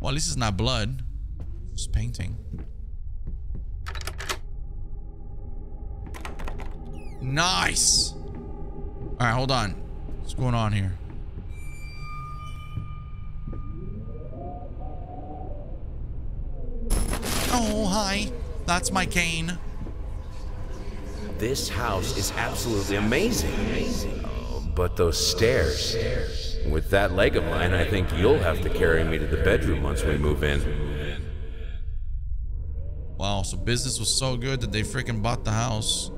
Well, least it's not blood. It's painting. Nice. All right, hold on. What's going on here? Oh, hi. That's my cane. This house is absolutely amazing. Oh, but those stairs. With that leg of mine, I think you'll have to carry me to the bedroom once we move in. Wow, so business was so good that they freaking bought the house.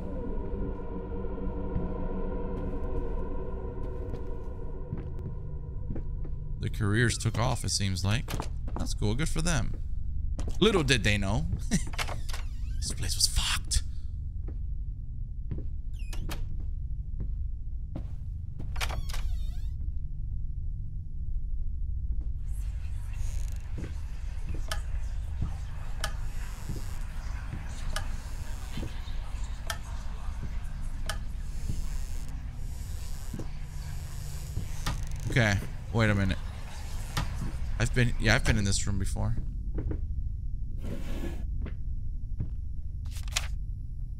The careers took off, it seems like. That's cool. Good for them. Little did they know. this place was fucked. Okay, wait a minute. Been, yeah, I've been in this room before.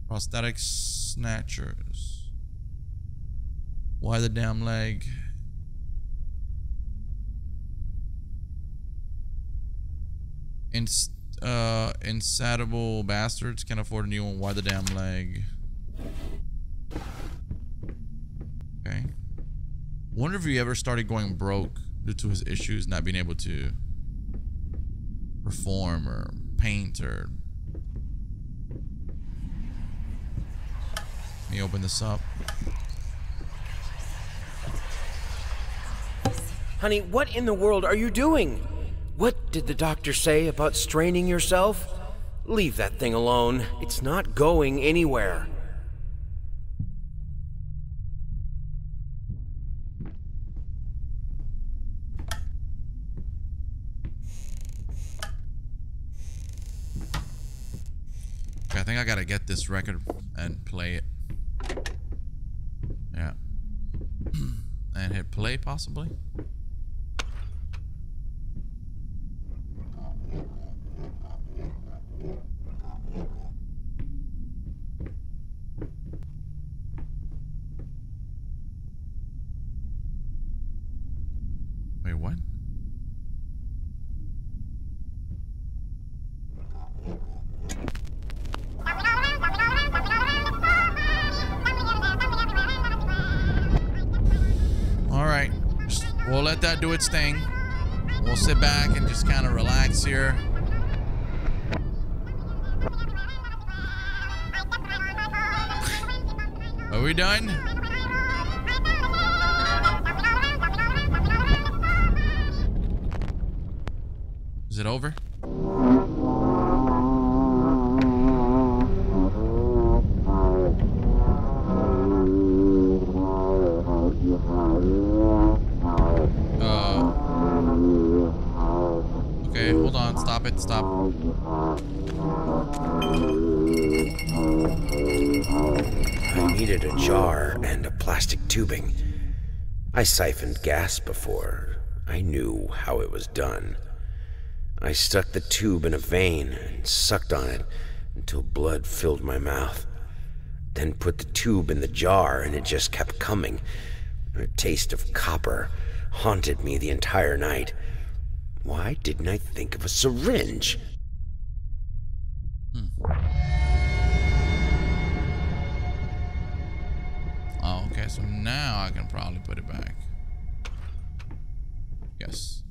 Prosthetic snatchers. Why the damn leg? Uh, insatiable bastards can't afford a new one. Why the damn leg? Okay. Wonder if you ever started going broke due to his issues not being able to perform or paint or Let me open this up. Honey, what in the world are you doing? What did the doctor say about straining yourself? Leave that thing alone. It's not going anywhere. Okay, I think I gotta get this record and play it. Yeah. and hit play, possibly? Wait, what? All right. Just- we'll let that do its thing. We'll sit back and just kind of relax here. Are we done? Is it over? Stop it. Stop. I needed a jar and a plastic tubing. I siphoned gas before. I knew how it was done. I stuck the tube in a vein and sucked on it until blood filled my mouth. Then put the tube in the jar and it just kept coming. A taste of copper haunted me the entire night. Why didn't I think of a syringe? Hmm. Oh, okay. So now I can probably put it back. Yes.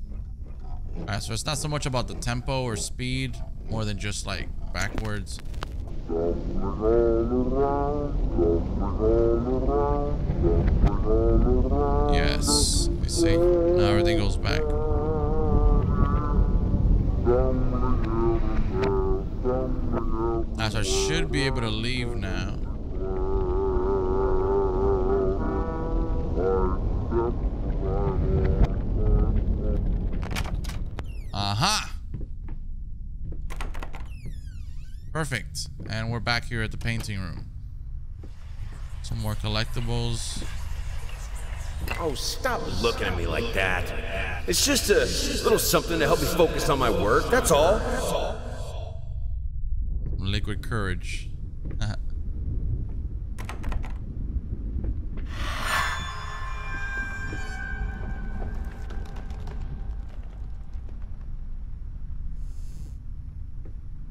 Alright, so it's not so much about the tempo or speed, more than just like backwards. Yes. You see? Now everything goes back. As I should be able to leave now. Aha! Perfect. And we're back here at the painting room. Some more collectibles. Oh, stop looking at me like that. It's just a little something to help me focus on my work, that's all. Liquid courage.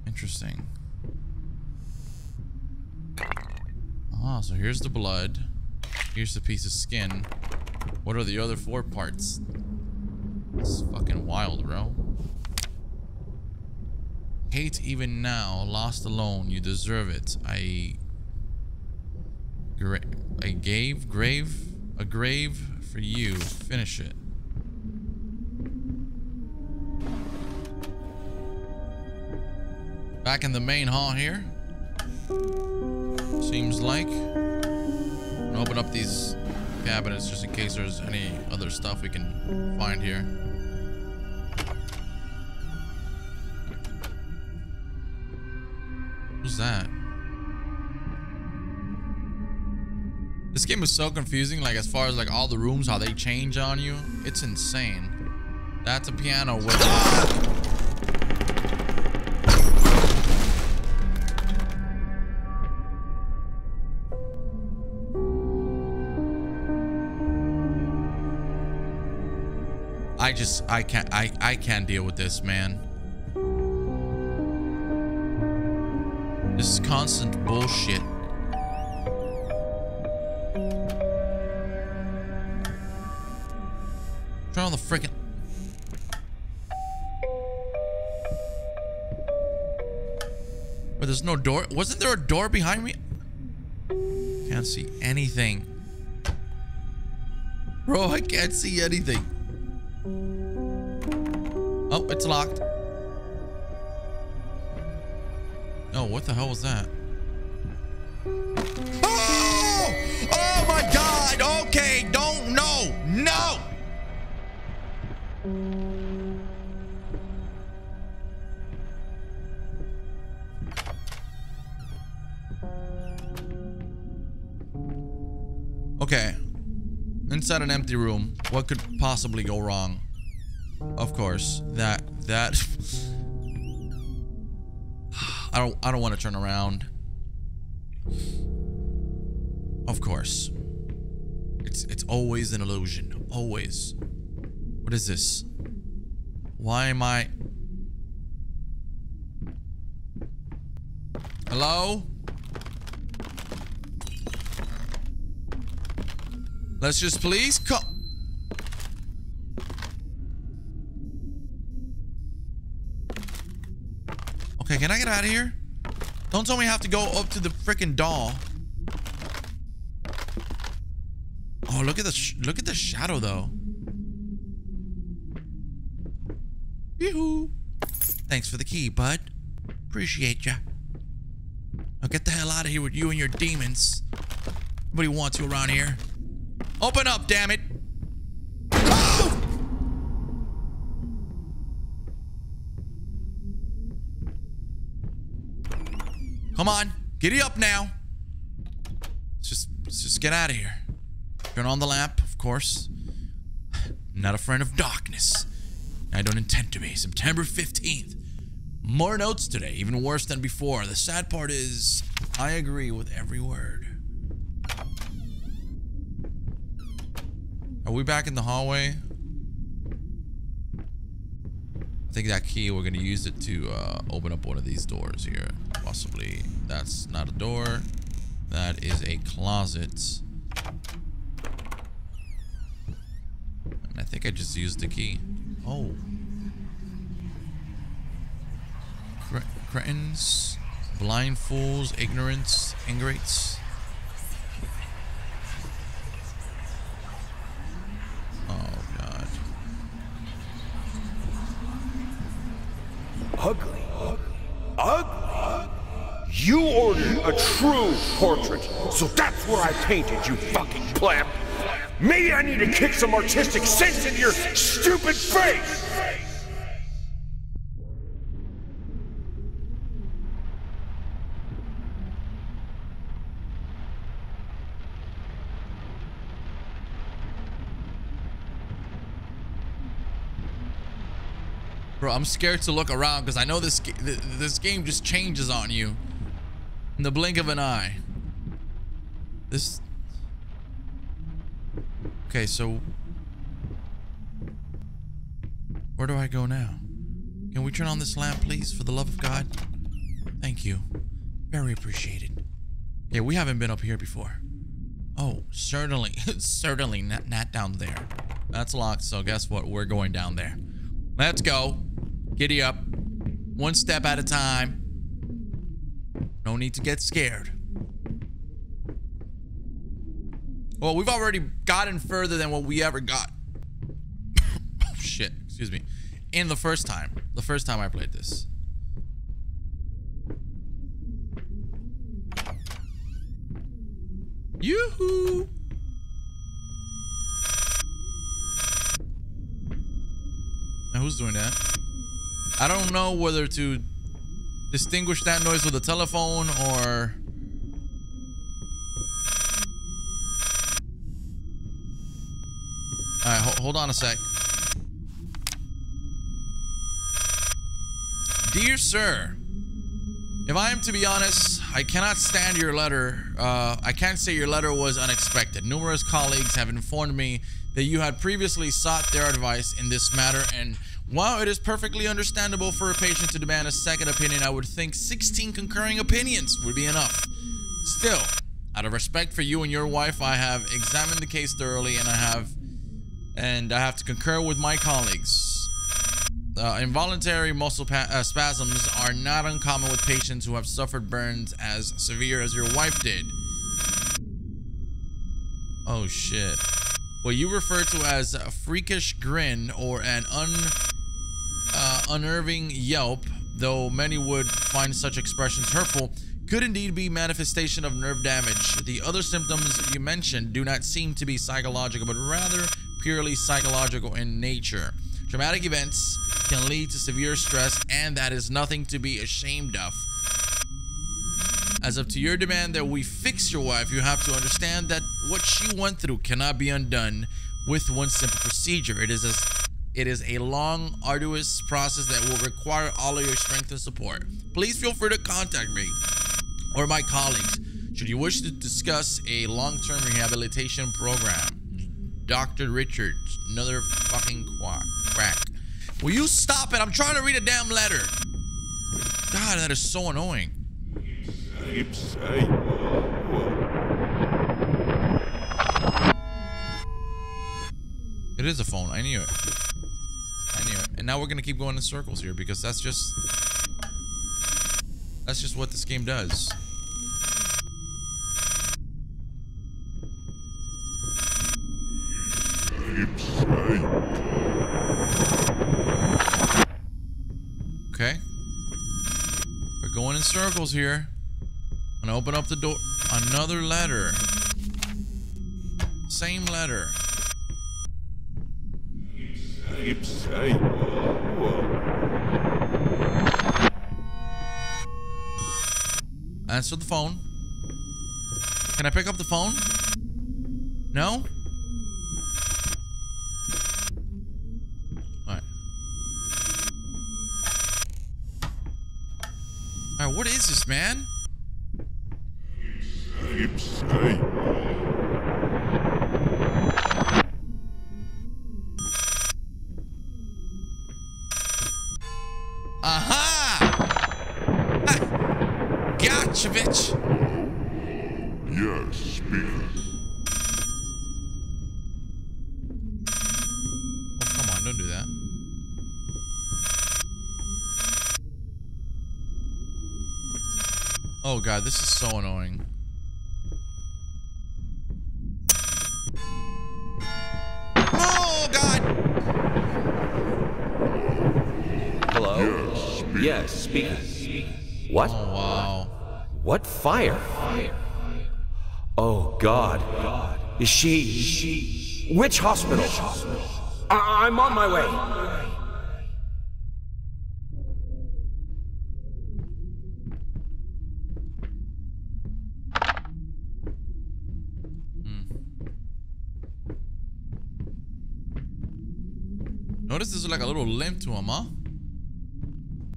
Interesting. Ah, so here's the blood. Here's the piece of skin. What are the other four parts? It's fucking wild, bro. Hate even now, lost alone, you deserve it. I... Gra I gave, grave, a grave for you. Finish it. Back in the main hall here. Seems like. Open up these cabinets just in case there's any other stuff we can find here. Who's that? This game is so confusing, like as far as like all the rooms, how they change on you. It's insane. That's a piano with ah! I just I can't I I can't deal with this, man. This is constant bullshit. Turn on the freaking But there's no door. Wasn't there a door behind me? Can't see anything. Bro, I can't see anything. It's locked. Oh, what the hell was that? Oh! Oh my god! Okay, don't no! No! Okay. Inside an empty room, what could possibly go wrong? Of course, that that I don't I don't want to turn around. Of course. It's it's always an illusion. Always. What is this? Why am I Hello? Let's just please come Okay, can I get out of here? Don't tell me I have to go up to the freaking doll. Oh, look at the look at the shadow though. Yoo-hoo. Thanks for the key, bud. Appreciate ya. Now get the hell out of here with you and your demons. Nobody wants you around here. Open up, damn it. Come on. Giddy up now. Let's just, let's just get out of here. Turn on the lamp, of course. Not a friend of darkness. I don't intend to be. September 15th. More notes today, even worse than before. The sad part is, I agree with every word. Are we back in the hallway? I think that key, we're going to use it to uh, open up one of these doors here. Possibly. That's not a door. That is a closet. And I think I just used the key. Oh. Cre cretins, blind fools, ignorance, ingrates. What I painted, you fucking pleb. Maybe I need to kick some artistic sense into your stupid face! Bro, I'm scared to look around because I know this this game just changes on you in the blink of an eye. This. Okay, so where do I go now? Can we turn on this lamp, please, for the love of God? Thank you. Very appreciated. Yeah, we haven't been up here before. Oh, certainly, certainly not, not down there. That's locked, so guess what? We're going down there. Let's go. Giddy up. One step at a time. No need to get scared. Well, we've already gotten further than what we ever got. oh, shit. Excuse me. In the first time. The first time I played this. Yoo-hoo! Now, who's doing that? I don't know whether to distinguish that noise with a telephone or... Alright, ho hold on a sec. Dear sir, if I am to be honest, I cannot stand your letter. Uh, I can't say your letter was unexpected. Numerous colleagues have informed me that you had previously sought their advice in this matter and while it is perfectly understandable for a patient to demand a second opinion, I would think 16 concurring opinions would be enough. Still, out of respect for you and your wife, I have examined the case thoroughly and I have and I have to concur with my colleagues. Uh, involuntary muscle uh, spasms are not uncommon with patients who have suffered burns as severe as your wife did. Oh shit. What you refer to as a freakish grin or an un uh, unnerving yelp, though many would find such expressions hurtful, could indeed be manifestation of nerve damage. The other symptoms you mentioned do not seem to be psychological, but rather purely psychological in nature. Traumatic events can lead to severe stress, and that is nothing to be ashamed of. As up to your demand that we fix your wife, you have to understand that what she went through cannot be undone with one simple procedure. It is as it is a long, arduous process that will require all of your strength and support. Please feel free to contact me or my colleagues should you wish to discuss a long-term rehabilitation program. Dr. Richards, another fucking quack, crack. Will you stop it? I'm trying to read a damn letter. God, that is so annoying. It is a phone. I knew it. I knew it. And now we're gonna keep going in circles here because that's just that's just what this game does. Okay. We're going in circles here. I'm gonna open up the door. Another letter. Same letter. answer the phone. Can I pick up the phone? No? What is this, man? This is so annoying. Oh god! Hello? Yes, speaking. What? Oh wow. What fire? Oh, God. Is she. Which hospital? I- I'm on my way. Notice there's like a little limp to him, huh?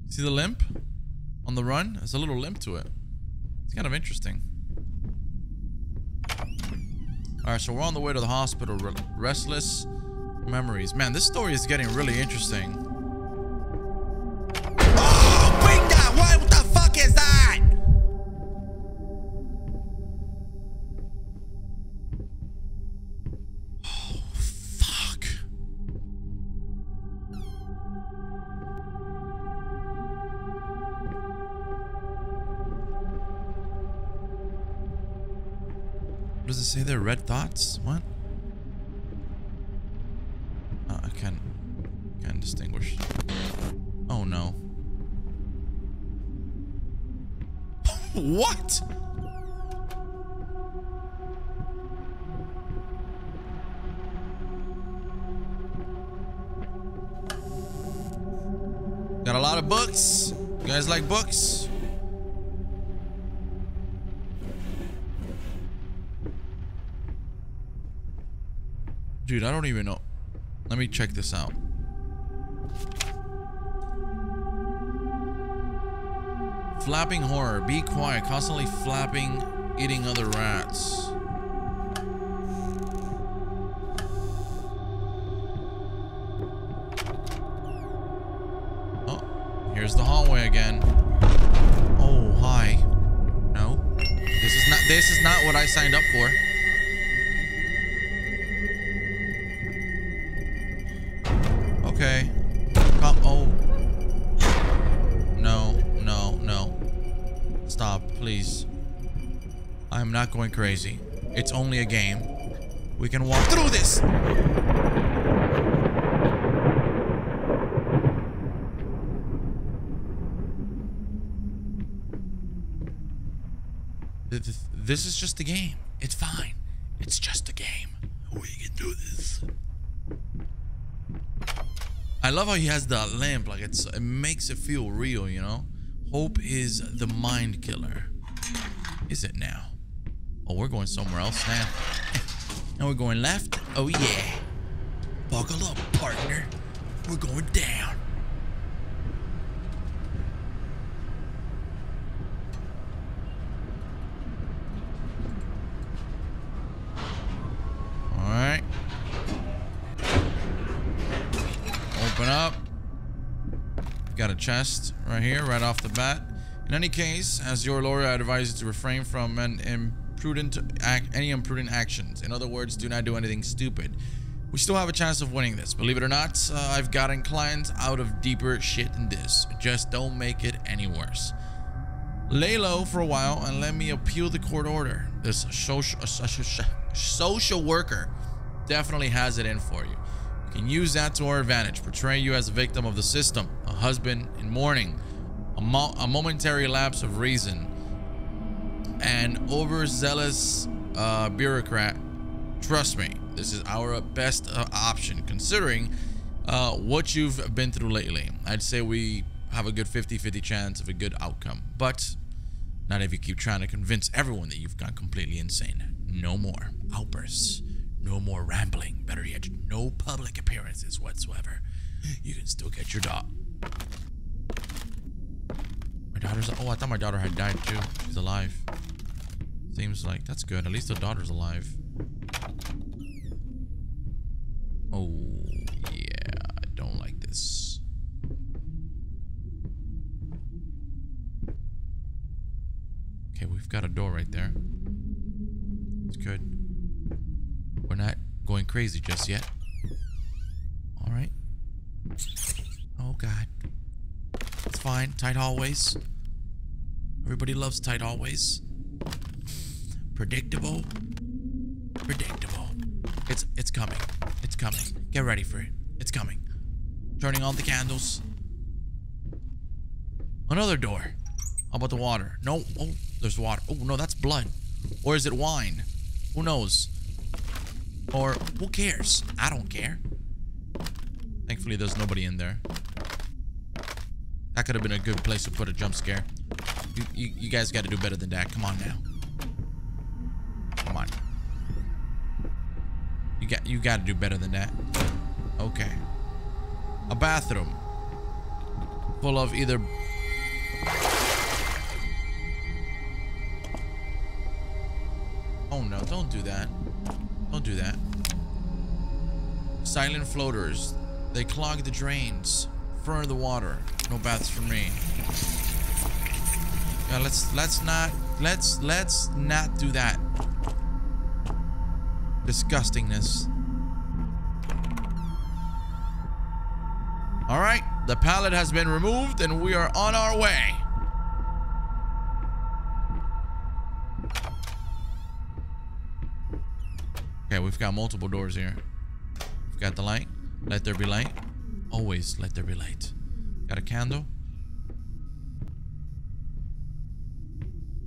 See the limp? On the run? There's a little limp to it. It's kind of interesting. Alright, so we're on the way to the hospital. Restless memories. Man, this story is getting really interesting. Red thoughts? What? Oh, I can't can't distinguish. Oh no. what? Got a lot of books. You guys like books? Dude, I don't even know. Let me check this out. Flapping horror. Be quiet. Constantly flapping, eating other rats. Oh, here's the hallway again. Oh, hi. No. This is not this is not what I signed up for. Not going crazy. It's only a game. We can walk through this. Th- th- This is just a game. It's fine. It's just a game. We can do this. I love how he has the lamp. Like it's it makes it feel real, you know. Hope is the mind killer. Is it now? Oh, we're going somewhere else now. and we're going left. Oh yeah. Buckle up, partner. We're going down. All right. Open up. Got a chest right here, right off the bat. In any case, as your lawyer, I advise you to refrain from an imprudent any imprudent actions. In other words, do not do anything stupid. We still have a chance of winning this. Believe it or not, uh, I've gotten clients out of deeper shit than this. Just don't make it any worse. Lay low for a while and let me appeal the court order. This social, social, social worker definitely has it in for you. We can use that to our advantage. Portray you as a victim of the system, a husband in mourning, a, mo- a momentary lapse of reason, an overzealous uh, bureaucrat. Trust me, this is our best uh, option considering uh, what you've been through lately. I'd say we have a good 50 50 chance of a good outcome. But Not if you keep trying to convince everyone that you've gone completely insane. No more outbursts. No more rambling. Better yet, no public appearances whatsoever. You can still get your dog. Daughter's. Oh, I thought my daughter had died too. She's alive. Seems like that's good. At least the daughter's alive. Oh, yeah. I don't like this. Okay, we've got a door right there. It's good. We're not going crazy just yet. All right. Oh, God. It's fine. Tight hallways. Everybody loves tight hallways. Predictable. Predictable. It's it's coming. It's coming. Get ready for it. It's coming. Turning on the candles. Another door. How about the water? No. Oh, there's water. Oh, no, that's blood. Or is it wine? Who knows? Or who cares? I don't care. Thankfully, there's nobody in there. That could have been a good place to put a jump scare. You, you, guys got to do better than that. Come on now. Come on. You got you got to do better than that. Okay. A bathroom full of either Oh no, don't do that. Don't do that. Silent floaters. They clog the drains. Fur the water. No baths for me. Yeah, let's let's not let's let's not do that. Disgustingness. All right, the pallet has been removed and we are on our way. Okay, we've got multiple doors here. We've got the light. Let there be light. Always let there be light. Got a candle.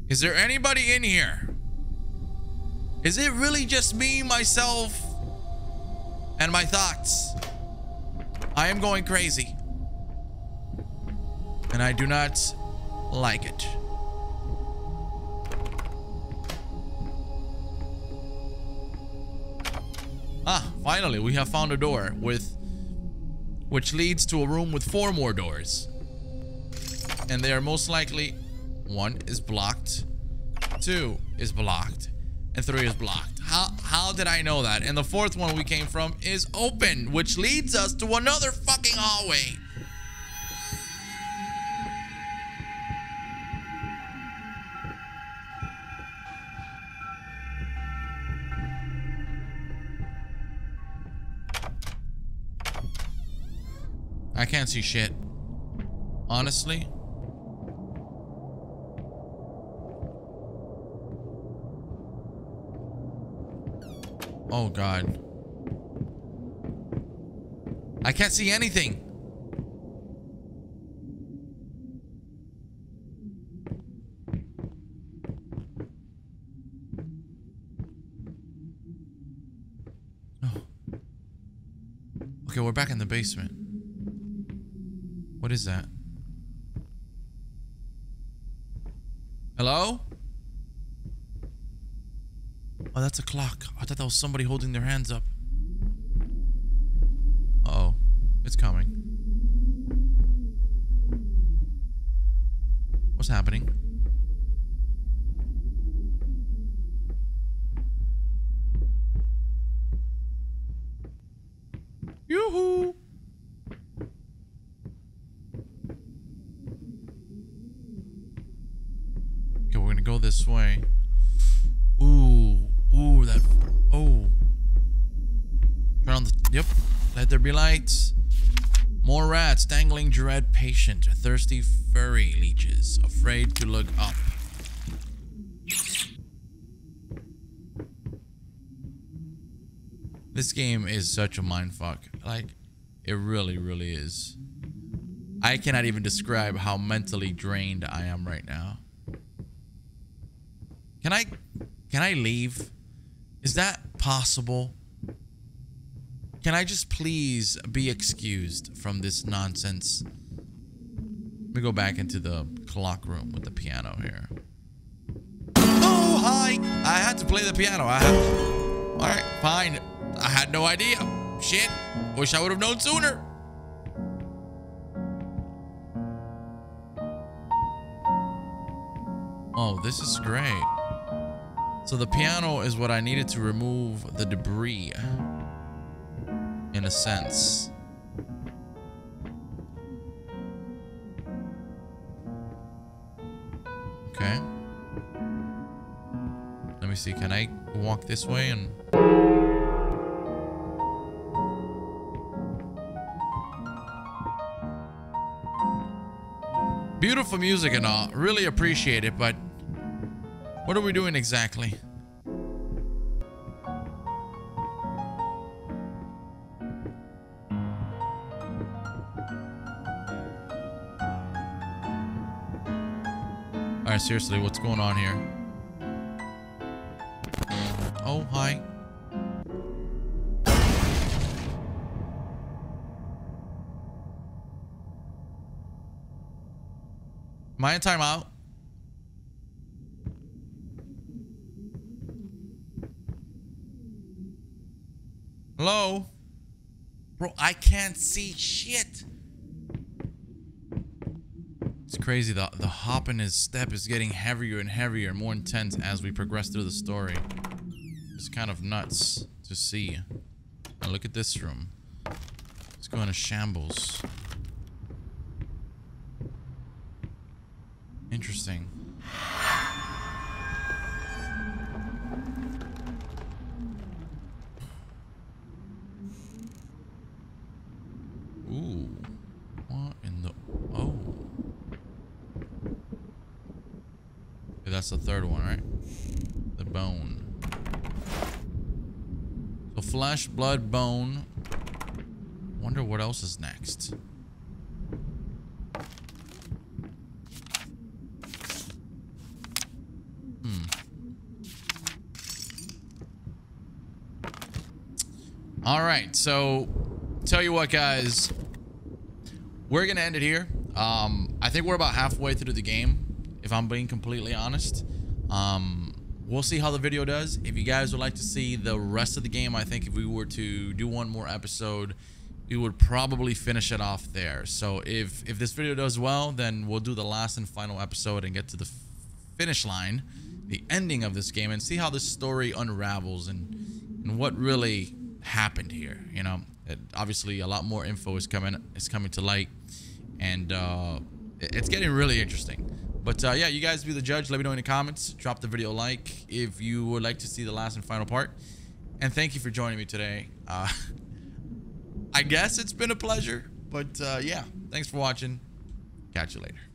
Is there anybody in here? Is it really just me, myself, and my thoughts? I am going crazy. And I do not like it. Ah, finally, we have found a door with which leads to a room with four more doors. And they are most likely one is blocked, two is blocked, and three is blocked. How how did I know that? And the fourth one we came from is open, which leads us to another fucking hallway. I can't see shit. Honestly. Oh god. I can't see anything. Oh. Okay, we're back in the basement. What is that? Hello? Oh, that's a clock. I thought that was somebody holding their hands up. Dangling dread patient, thirsty furry leeches, afraid to look up. This game is such a mindfuck. Like, it really, really is. I cannot even describe how mentally drained I am right now. Can I can I leave? Is that possible? Can I just please be excused from this nonsense? Let me go back into the clock room with the piano here. Oh, hi. I had to play the piano. I had. All right, fine. I had no idea. Shit. Wish I would have known sooner. Oh, this is great. So the piano is what I needed to remove the debris. In a sense. Okay. Let me see. Can I walk this way and... Beautiful music and all. Really appreciate it, but... What are we doing exactly? Seriously, what's going on here? Oh, hi. Am I in timeout? Hello? Bro, I can't see shit. It's crazy. The, the hop in his step is getting heavier and heavier, more intense as we progress through the story. It's kind of nuts to see. Now look at this room. It's going to shambles. Interesting. Ooh. What in the... Oh. Okay, that's the third one, right? The bone. So flesh, blood, bone. Wonder what else is next. Hmm. All right, so tell you what, guys, we're gonna end it here. Um, I think we're about halfway through the game, if I'm being completely honest. Um, we'll see how the video does. If you guys would like to see the rest of the game, I think if we were to do one more episode, we would probably finish it off there. So if if this video does well, then we'll do the last and final episode and get to the finish line, the ending of this game, and see how this story unravels and and what really happened here. You know, it, obviously a lot more info is coming is coming to light, and uh, it- it's getting really interesting. But uh, yeah, you guys be the judge. Let me know in the comments. Drop the video like if you would like to see the last and final part. And thank you for joining me today. Uh, I guess it's been a pleasure. But uh, yeah, thanks for watching. Catch you later.